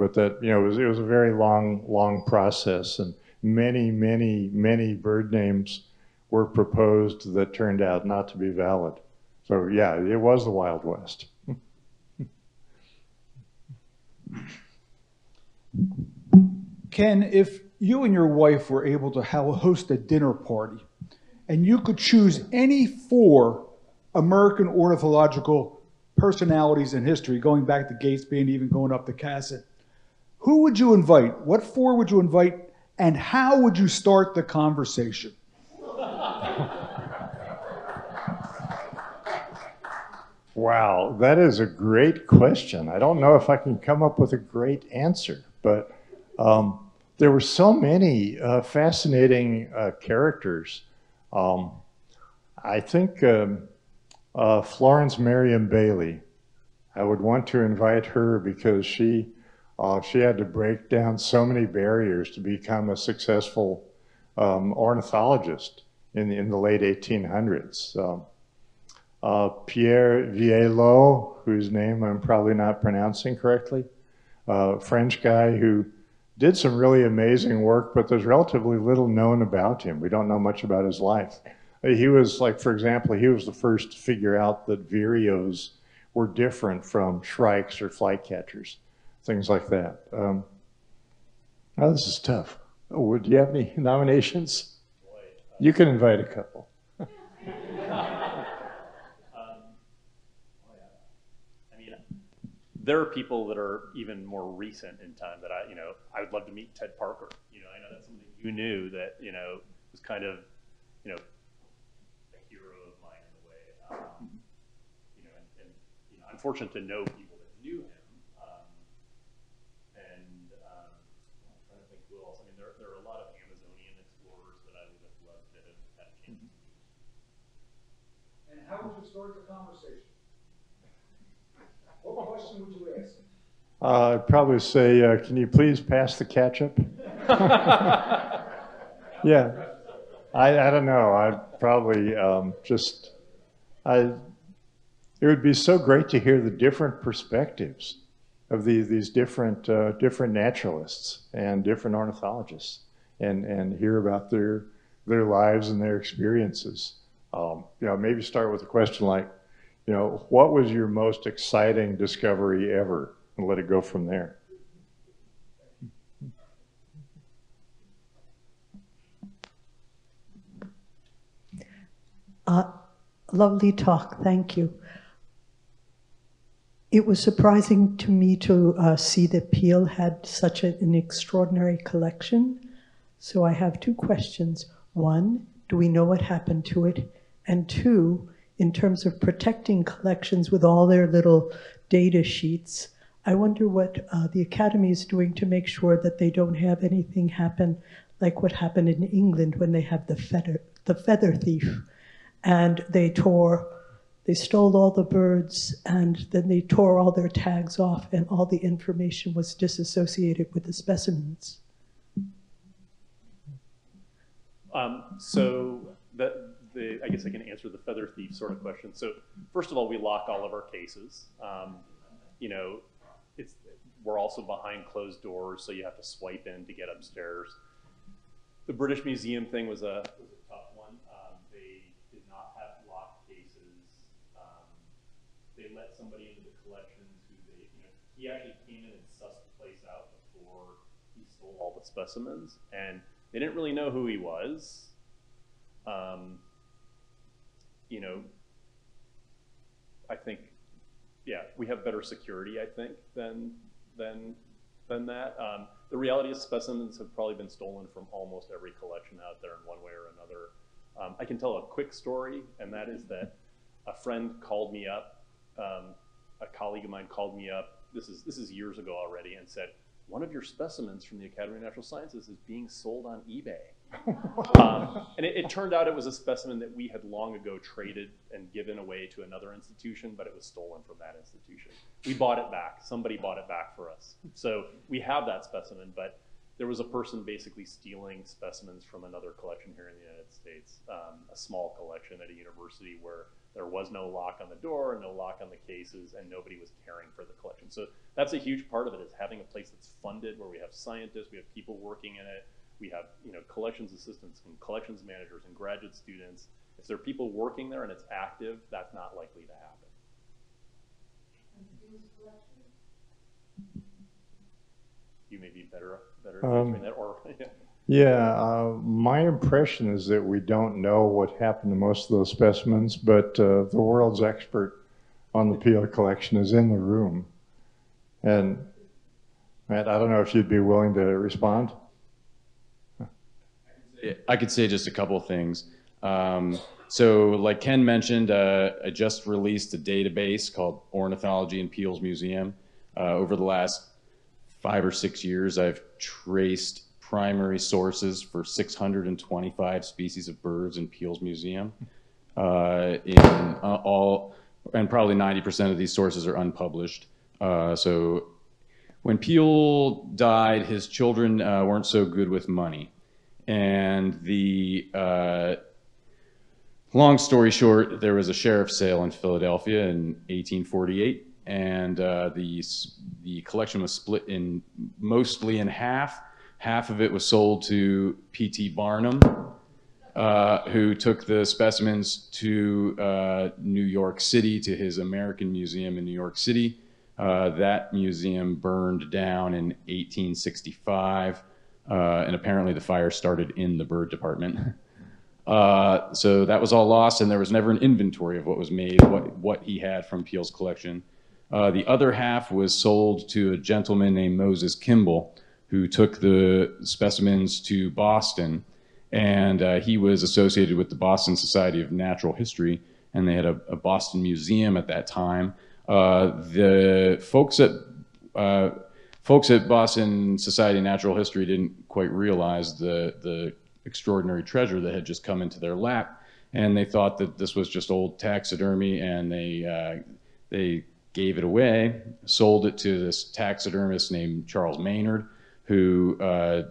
S4: but that you know it was, it was a very long long process and many many many bird names were proposed that turned out not to be valid. So yeah it was the wild west.
S9: Kenn if you and your wife were able to host a dinner party and you could choose any four american ornithological personalities in history going back to Catesby and even going up to Cassatt who would you invite? What four would you invite? And how would you start the conversation?
S4: Wow, that is a great question. I don't know if I can come up with a great answer, but um, there were so many uh, fascinating uh, characters. Um, I think um, uh, Florence Merriam Bailey, I would want to invite her because she uh, she had to break down so many barriers to become a successful um, ornithologist in the, in the late 1800s. Um, uh, Pierre Vieillot, whose name I'm probably not pronouncing correctly, uh, French guy who did some really amazing work, but there's relatively little known about him. We don't know much about his life. He was like, for example, he was the first to figure out that vireos were different from shrikes or flycatchers things like that. Um, oh, this is tough. Oh, do you have any nominations? You can invite a couple.
S5: there are people that are even more recent in time that I, you know, I would love to meet Ted Parker. You know, I know that's something you knew that, you know, was kind of, you know, a hero of mine in a way. Um, you know, and, and you know, I'm fortunate to know people that knew him. Um, and um, I'm trying to think who else. I mean, there, there are a lot of Amazonian explorers that I would have loved to have had a chance to meet.
S9: How would you start the conversation? What question would you ask?
S4: Uh, I'd probably say, uh, can you please pass the ketchup? yeah, I, I don't know. I'd probably um, just, I, it would be so great to hear the different perspectives of these, these different, uh, different naturalists and different ornithologists and, and hear about their, their lives and their experiences. Um, you know, maybe start with a question like, you know, what was your most exciting discovery ever? And let it go from there.
S10: Uh, lovely talk, thank you. It was surprising to me to uh, see that Peale had such a, an extraordinary collection. So I have two questions. One, do we know what happened to it? And two, in terms of protecting collections with all their little data sheets, I wonder what uh, the Academy is doing to make sure that they don't have anything happen like what happened in England when they have the feather, the feather thief and they tore, they stole all the birds and then they tore all their tags off and all the information was disassociated with the specimens.
S5: Um, so the, the, I guess I can answer the feather thief sort of question. So first of all, we lock all of our cases. Um, you know, it's, we're also behind closed doors, so you have to swipe in to get upstairs. The British Museum thing was a, was a tough one. Um, they did not have locked cases. Um, they let somebody into the collections who they, you know, he actually came in and sussed the place out before he stole all the specimens, and they didn't really know who he was. Um, you know, I think, yeah, we have better security, I think, than than than that. Um, the reality is specimens have probably been stolen from almost every collection out there in one way or another. Um, I can tell a quick story, and that is that a friend called me up, um, a colleague of mine called me up. This is this is years ago already, and said one of your specimens from the Academy of Natural Sciences is being sold on eBay. Um, and it, it, turned out it was a specimen that we had long ago traded and given away to another institution, but it was stolen from that institution. We bought it back. Somebody bought it back for us. So we have that specimen, but there was a person basically stealing specimens from another collection here in the United States, um, a small collection at a university where there was no lock on the door, no lock on the cases, and nobody was caring for the collection. So that's a huge part of it is having a place that's funded where we have scientists, we have people working in it, we have you know collections assistants and collections managers and graduate students. If there are people working there and it's active, that's not likely to happen. You may be better better um, that, or
S4: yeah. Yeah, uh, my impression is that we don't know what happened to most of those specimens, but uh, the world's expert on the Peale collection is in the room. And Matt, I don't know if you'd be willing to respond.
S11: I could say just a couple of things. Um, so like Kenn mentioned, uh, I just released a database called Ornithology in Peale's Museum. Uh, over the last five or six years, I've traced primary sources for 625 species of birds in Peale's Museum. Uh, in uh, all, and probably 90% of these sources are unpublished. Uh, so when Peale died, his children uh, weren't so good with money. And the uh, long story short, there was a sheriff's sale in Philadelphia in 1848, and uh, the the collection was split in mostly in half. Half of it was sold to P.T. Barnum, uh, who took the specimens to uh, New York City to his American Museum in New York City. Uh, that museum burned down in 1865. Uh, and apparently the fire started in the bird department. Uh, so that was all lost, and there was never an inventory of what was made, what, what he had from Peale's collection. Uh, the other half was sold to a gentleman named Moses Kimball, who took the specimens to Boston, and uh, he was associated with the Boston Society of Natural History, and they had a, a Boston museum at that time. Uh, the folks at uh, folks at Boston Society of Natural History didn't quite realize the, the extraordinary treasure that had just come into their lap. And they thought that this was just old taxidermy and they, uh, they gave it away, sold it to this taxidermist named Charles Maynard, who uh,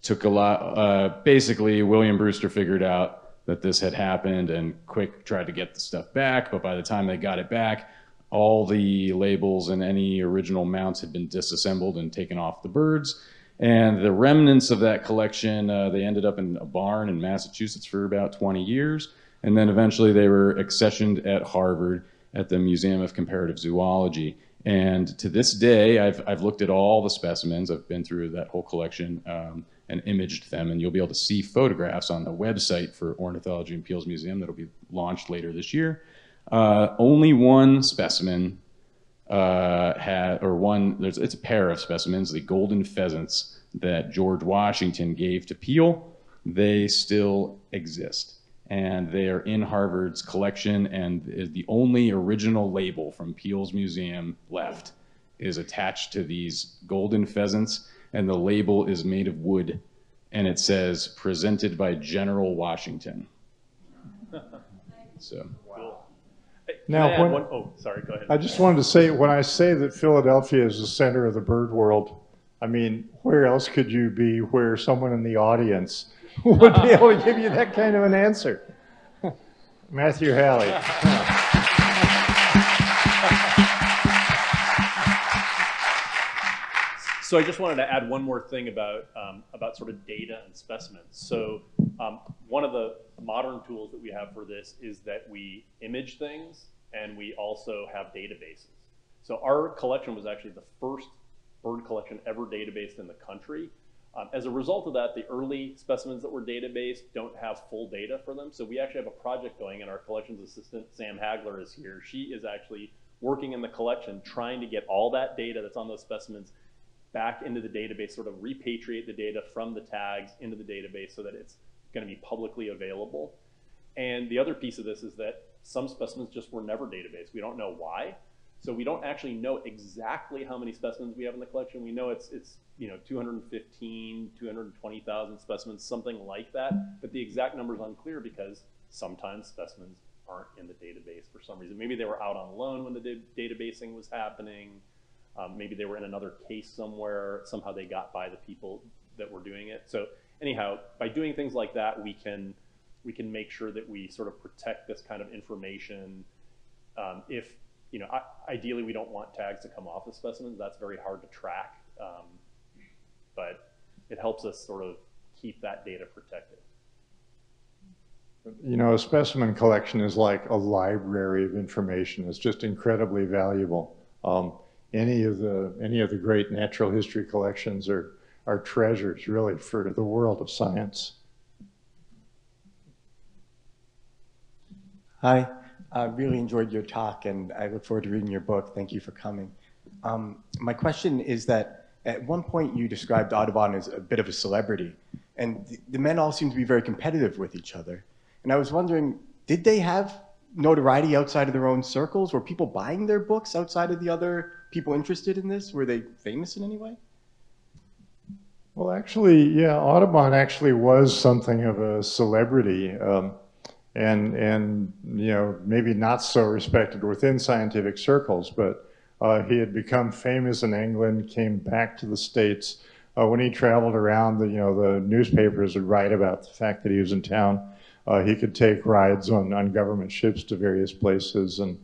S11: took a lot, uh, basically William Brewster figured out that this had happened and quick tried to get the stuff back. But by the time they got it back, all the labels and any original mounts had been disassembled and taken off the birds. And the remnants of that collection, uh, they ended up in a barn in Massachusetts for about 20 years. And then eventually they were accessioned at Harvard at the Museum of Comparative Zoology. And to this day, I've, I've looked at all the specimens. I've been through that whole collection um, and imaged them. And you'll be able to see photographs on the website for Ornithology and Peale's Museum that'll be launched later this year. Uh, only one specimen uh, had, or one, there's, it's a pair of specimens, the golden pheasants that George Washington gave to Peale. They still exist. And they are in Harvard's collection, and is the only original label from Peale's museum left is attached to these golden pheasants, and the label is made of wood, and it says presented by General Washington. So.
S4: Now, when-
S5: one- oh, sorry, go ahead.
S4: I just wanted to say, when I say that Philadelphia is the center of the bird world, I mean, where else could you be where someone in the audience would be able to give you that kind of an answer? Matthew Halley.
S5: So I just wanted to add one more thing about um, about sort of data and specimens. So um, one of the modern tools that we have for this is that we image things and we also have databases. So our collection was actually the first bird collection ever databased in the country. Um, as a result of that, the early specimens that were databased don't have full data for them. So we actually have a project going, and our collections assistant, Sam Hagler, is here. She is actually working in the collection, trying to get all that data that's on those specimens back into the database, sort of repatriate the data from the tags into the database so that it's going to be publicly available. And the other piece of this is that some specimens just were never databased. We don't know why. So we don't actually know exactly how many specimens we have in the collection. We know it's, it's you know, 215, 220,000 specimens, something like that. But the exact number is unclear because sometimes specimens aren't in the database for some reason. Maybe they were out on loan when the databasing was happening. Um, maybe they were in another case somewhere. Somehow they got by the people that were doing it. So anyhow, by doing things like that, we can we can make sure that we sort of protect this kind of information. Um, if you know, ideally, we don't want tags to come off of specimens. That's very hard to track, um, but it helps us sort of keep that data protected.
S4: You know, a specimen collection is like a library of information. It's just incredibly valuable. Um, any of the any of the great natural history collections are are treasures, really, for the world of science.
S12: Hi, I really enjoyed your talk and I look forward to reading your book. Thank you for coming. Um, my question is that at one point you described Audubon as a bit of a celebrity, and the, the men all seem to be very competitive with each other. And I was wondering, did they have notoriety outside of their own circles? Were people buying their books outside of the other people interested in this? Were they famous in any way?
S4: Well, actually, yeah, Audubon actually was something of a celebrity, um, and and you know maybe not so respected within scientific circles, but uh, he had become famous in England, came back to the states. Uh, when he traveled around, the you know the newspapers would write about the fact that he was in town. Uh, he could take rides on, on government ships to various places, and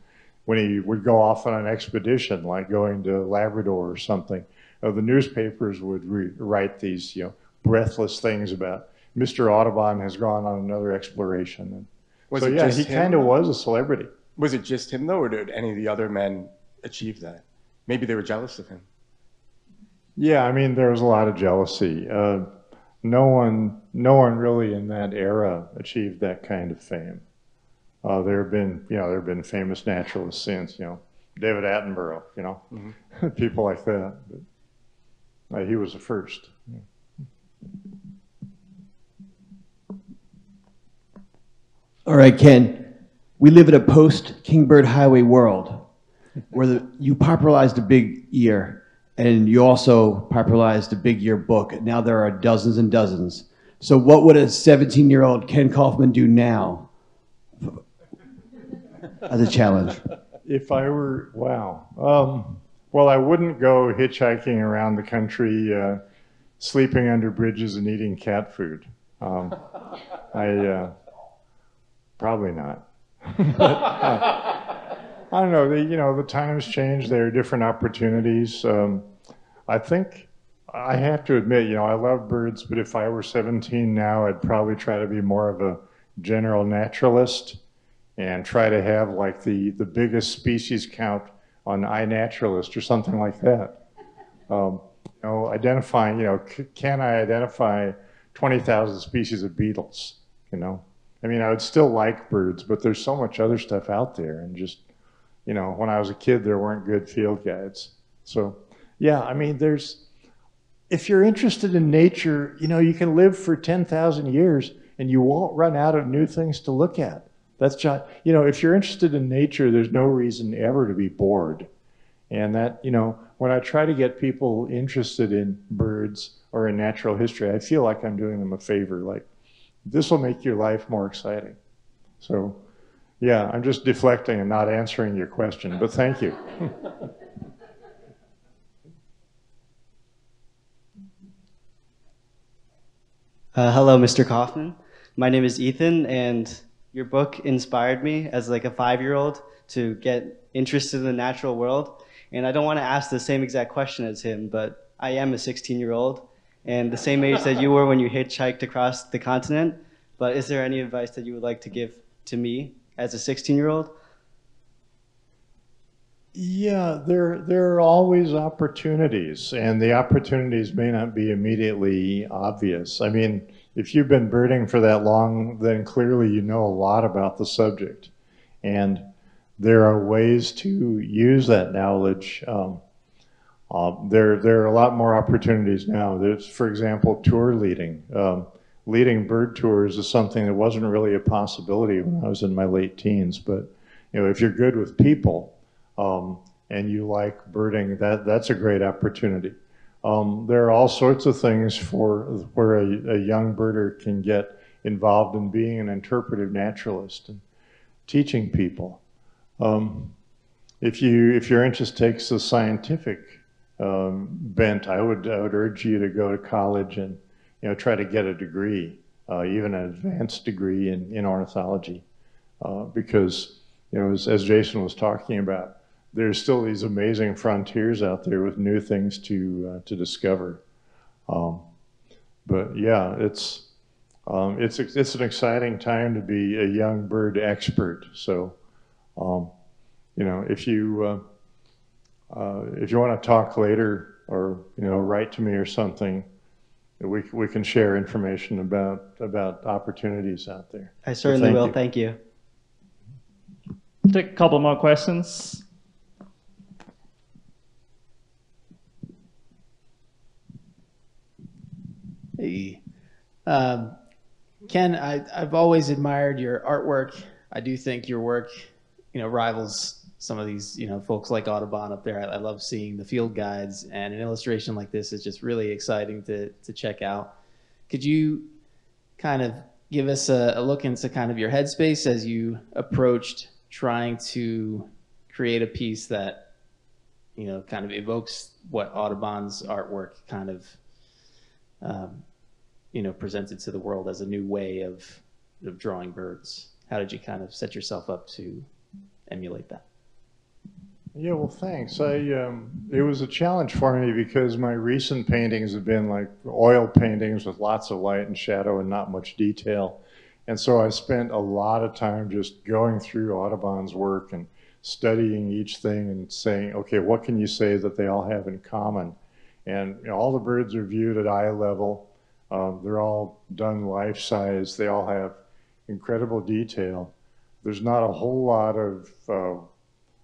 S4: when he would go off on an expedition, like going to Labrador or something, uh, the newspapers would write these, you know, breathless things about Mr. Audubon has gone on another exploration.
S12: Was
S4: so
S12: it
S4: yeah,
S12: just
S4: he kind of was a celebrity.
S12: Was it just him though, or did any of the other men achieve that? Maybe they were jealous of him.
S4: Yeah, I mean, there was a lot of jealousy. Uh, no one, no one really in that era achieved that kind of fame. Uh, there have been, you know, there have been famous naturalists since, you know, David Attenborough, you know, people like that. But, uh, he was the first.
S13: All right, Kenn. We live in a post Kingbird Highway world where the, you popularized a big year and you also popularized a big year book. Now there are dozens and dozens. So, what would a 17 year old Kenn Kaufman do now as a challenge?
S4: If I were, wow. Um, well, I wouldn't go hitchhiking around the country, uh, sleeping under bridges and eating cat food. Um, I uh, probably not. But, uh, I don't know. The, you know, the times change. There are different opportunities. Um, I think I have to admit, you know, I love birds, but if I were 17 now, I'd probably try to be more of a general naturalist and try to have like the, the biggest species count on iNaturalist or something like that. Um, you know, identifying, you know, can I identify 20,000 species of beetles, you know? I mean, I would still like birds, but there's so much other stuff out there and just, you know, when I was a kid, there weren't good field guides. So, yeah, I mean, there's, if you're interested in nature, you know, you can live for 10,000 years and you won't run out of new things to look at. That's just, you know, if you're interested in nature, there's no reason ever to be bored. And that, you know, when I try to get people interested in birds or in natural history, I feel like I'm doing them a favor. Like, this will make your life more exciting. So, yeah, I'm just deflecting and not answering your question, but thank you.
S14: Uh, hello, Mr. Kaufman. My name is Ethan, and your book inspired me as like a five-year-old to get interested in the natural world. And I don't want to ask the same exact question as him, but I am a 16-year-old and the same age that you were when you hitchhiked across the continent. But is there any advice that you would like to give to me as a 16-year-old?
S4: Yeah, there there are always opportunities, and the opportunities may not be immediately obvious. I mean, if you've been birding for that long, then clearly you know a lot about the subject, and there are ways to use that knowledge. Um, uh, there there are a lot more opportunities now. There's, for example, tour leading. Um, leading bird tours is something that wasn't really a possibility when I was in my late teens, but you know, if you're good with people um, and you like birding, that, that's a great opportunity. Um, there are all sorts of things for where a, a, young birder can get involved in being an interpretive naturalist and teaching people. Um, if you if your interest takes the scientific um, bent, I would I would urge you to go to college and you know try to get a degree, uh, even an advanced degree in in ornithology, uh, because you know as, as Jason was talking about, there's still these amazing frontiers out there with new things to uh, to discover. Um, but yeah, it's um, it's it's an exciting time to be a young bird expert. So, um, you know, if you uh, if you want to talk later or you know write to me or something, we we can share information about about opportunities out there.
S14: I certainly will. You. Thank you.
S3: Take a couple more questions.
S15: Hey, um, Kenn, I, I've always admired your artwork. I do think your work, you know, rivals some of these, you know, folks like Audubon up there. I, I love seeing the field guides, and an illustration like this is just really exciting to to check out. Could you kind of give us a, a look into kind of your headspace as you approached trying to create a piece that, you know, kind of evokes what Audubon's artwork kind of um, you know, presented to the world as a new way of, of drawing birds. How did you kind of set yourself up to emulate that?
S4: Yeah, well, thanks. I um, it was a challenge for me because my recent paintings have been like oil paintings with lots of light and shadow and not much detail, and so I spent a lot of time just going through Audubon's work and studying each thing and saying, okay, what can you say that they all have in common? And you know, all the birds are viewed at eye level. Um, they're all done life size. They all have incredible detail. There's not a whole lot of uh,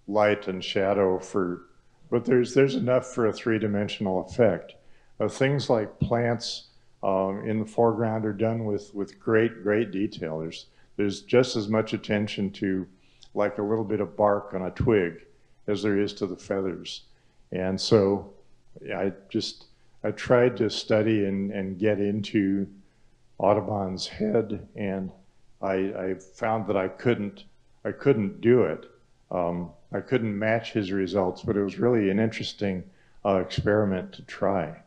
S4: light and shadow for, but there's there's enough for a three-dimensional effect. Uh, things like plants um, in the foreground are done with with great great detail. There's there's just as much attention to like a little bit of bark on a twig as there is to the feathers, and so I just I tried to study and, and get into Audubon's head, and I, I found that I couldn't I couldn't do it. Um, I couldn't match his results, but it was really an interesting uh, experiment to try.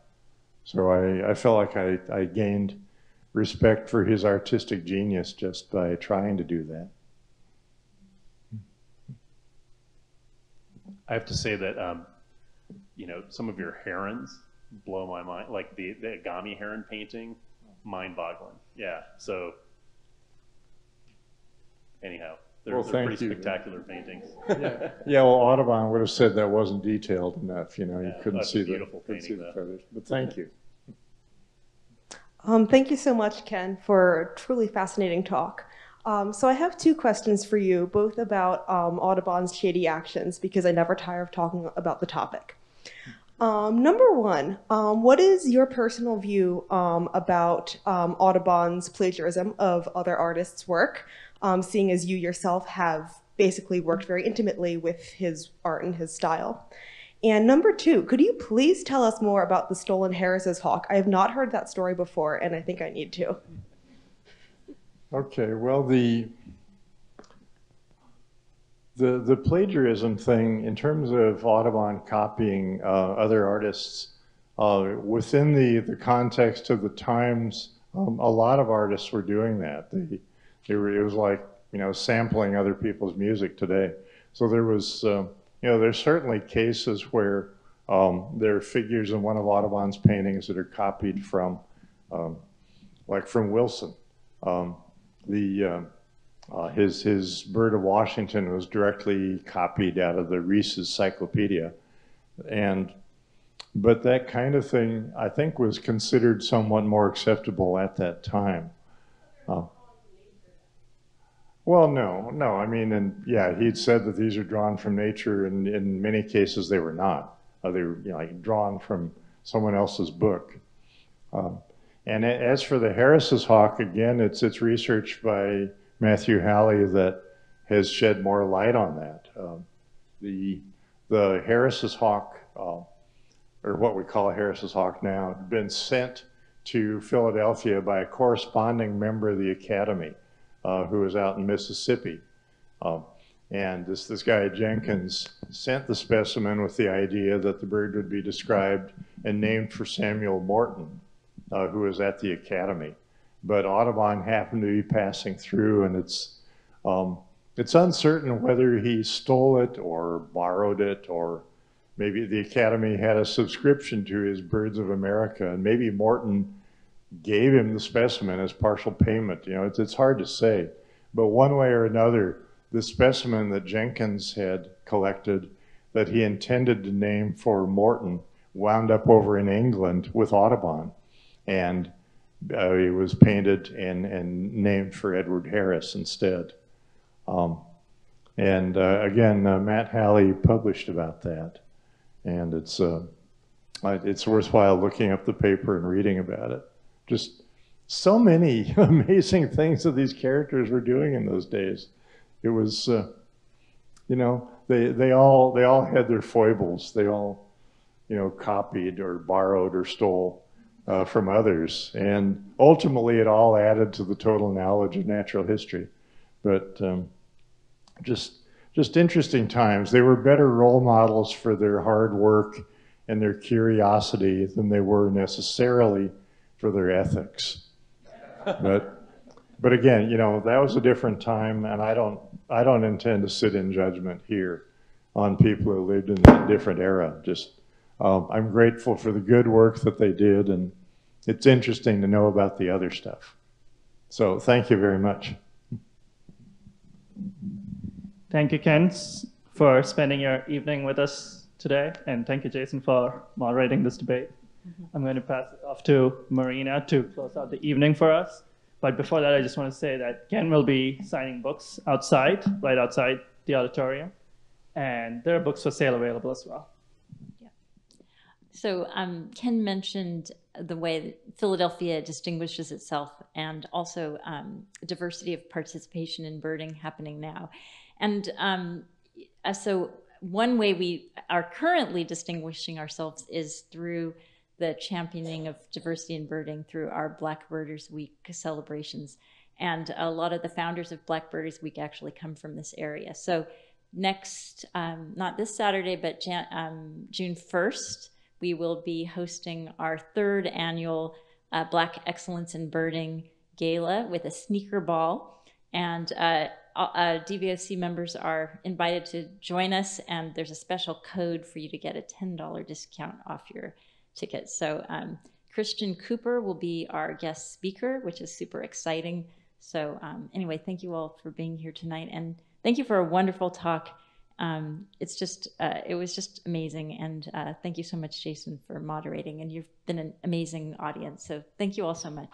S4: So I, I felt like I, I gained respect for his artistic genius just by trying to do that.
S5: I have to say that um, you know, some of your herons blow my mind. Like the, the Agami heron painting, mind boggling. Yeah. So anyhow, they're,
S4: Well,
S5: they're
S4: thank
S5: pretty
S4: you.
S5: spectacular paintings.
S4: Yeah, yeah, well, Audubon would have said that wasn't detailed enough, you know, you
S5: Yeah,
S4: couldn't
S5: that's a
S4: see the,
S5: beautiful
S4: couldn't see
S5: painting,
S4: the
S5: though.
S4: feathers, but thank you.
S16: Um, thank you so much, Kenn, for a truly fascinating talk. Um, so I have two questions for you, both about um, Audubon's shady actions, because I never tire of talking about the topic. Um, number one, um, what is your personal view um, about um, Audubon's plagiarism of other artists' work, um, seeing as you yourself have basically worked very intimately with his art and his style? And number two, could you please tell us more about the stolen Harris's hawk? I have not heard that story before, and I think I need to.
S4: Okay, well, the, the, the plagiarism thing, in terms of Audubon copying uh, other artists, uh, within the, the context of the times, um, a lot of artists were doing that. They, were, it was like, you know, sampling other people's music today. So there was, uh, you know, there's certainly cases where um, there are figures in one of Audubon's paintings that are copied from, um, like from Wilson. Um, the uh, uh, his his Bird of Washington was directly copied out of the Rees's Cyclopaedia, and but that kind of thing I think was considered somewhat more acceptable at that time. Uh, well, no, no. I mean, and yeah, he'd said that these are drawn from nature, and in many cases they were not. Uh, they were you know, like drawn from someone else's book. Um, and as for the Harris's hawk, again, it's it's research by Matthew Halley that has shed more light on that. Um, the the Harris's hawk, uh, or what we call Harris's hawk now, had been sent to Philadelphia by a corresponding member of the Academy uh, who was out in Mississippi. Um, and this, this guy Jenkins sent the specimen with the idea that the bird would be described and named for Samuel Morton, uh, who was at the Academy. But Audubon happened to be passing through, and it's um, it's uncertain whether he stole it or borrowed it, or maybe the Academy had a subscription to his Birds of America, and maybe Morton gave him the specimen as partial payment. You know, it's, it's hard to say. But one way or another, the specimen that Jenkins had collected that he intended to name for Morton wound up over in England with Audubon. And uh, it was painted and, and named for Edward Harris instead. Um, and uh, again, uh, Matt Halley published about that. And it's, uh, it's worthwhile looking up the paper and reading about it. Just so many amazing things that these characters were doing in those days. It was, uh, you know, they, they all they all had their foibles. They all, you know, copied or borrowed or stole uh, from others, and ultimately it all added to the total knowledge of natural history. But um, just just interesting times. They were better role models for their hard work and their curiosity than they were necessarily for their ethics. But but again, you know, that was a different time, and I don't I don't intend to sit in judgment here on people who lived in that different era. Just um, I'm grateful for the good work that they did, and it's interesting to know about the other stuff. So thank you very much.
S3: Thank you, Kenn, for spending your evening with us today, and thank you, Jason, for moderating this debate. I'm going to pass it off to Marina to close out the evening for us. But before that, I just want to say that Kenn will be signing books outside, right outside the auditorium, and there are books for sale available as well. Yeah.
S1: So um, Kenn mentioned the way that Philadelphia distinguishes itself and also um, diversity of participation in birding happening now. And um, so one way we are currently distinguishing ourselves is through the championing of diversity in birding through our Black Birders Week celebrations. And a lot of the founders of Black Birders Week actually come from this area. So next, um, not this Saturday, but Jan- um, June 1st, we will be hosting our third annual uh, Black Excellence in Birding Gala with a sneaker ball. And uh, uh, DVOC members are invited to join us, and there's a special code for you to get a $10 discount off your tickets. So um, Christian Cooper will be our guest speaker, which is super exciting. So um, anyway, thank you all for being here tonight, and thank you for a wonderful talk. Um, it's just, uh, it was just amazing, and uh, thank you so much, Jason, for moderating, and you've been an amazing audience. So thank you all so much.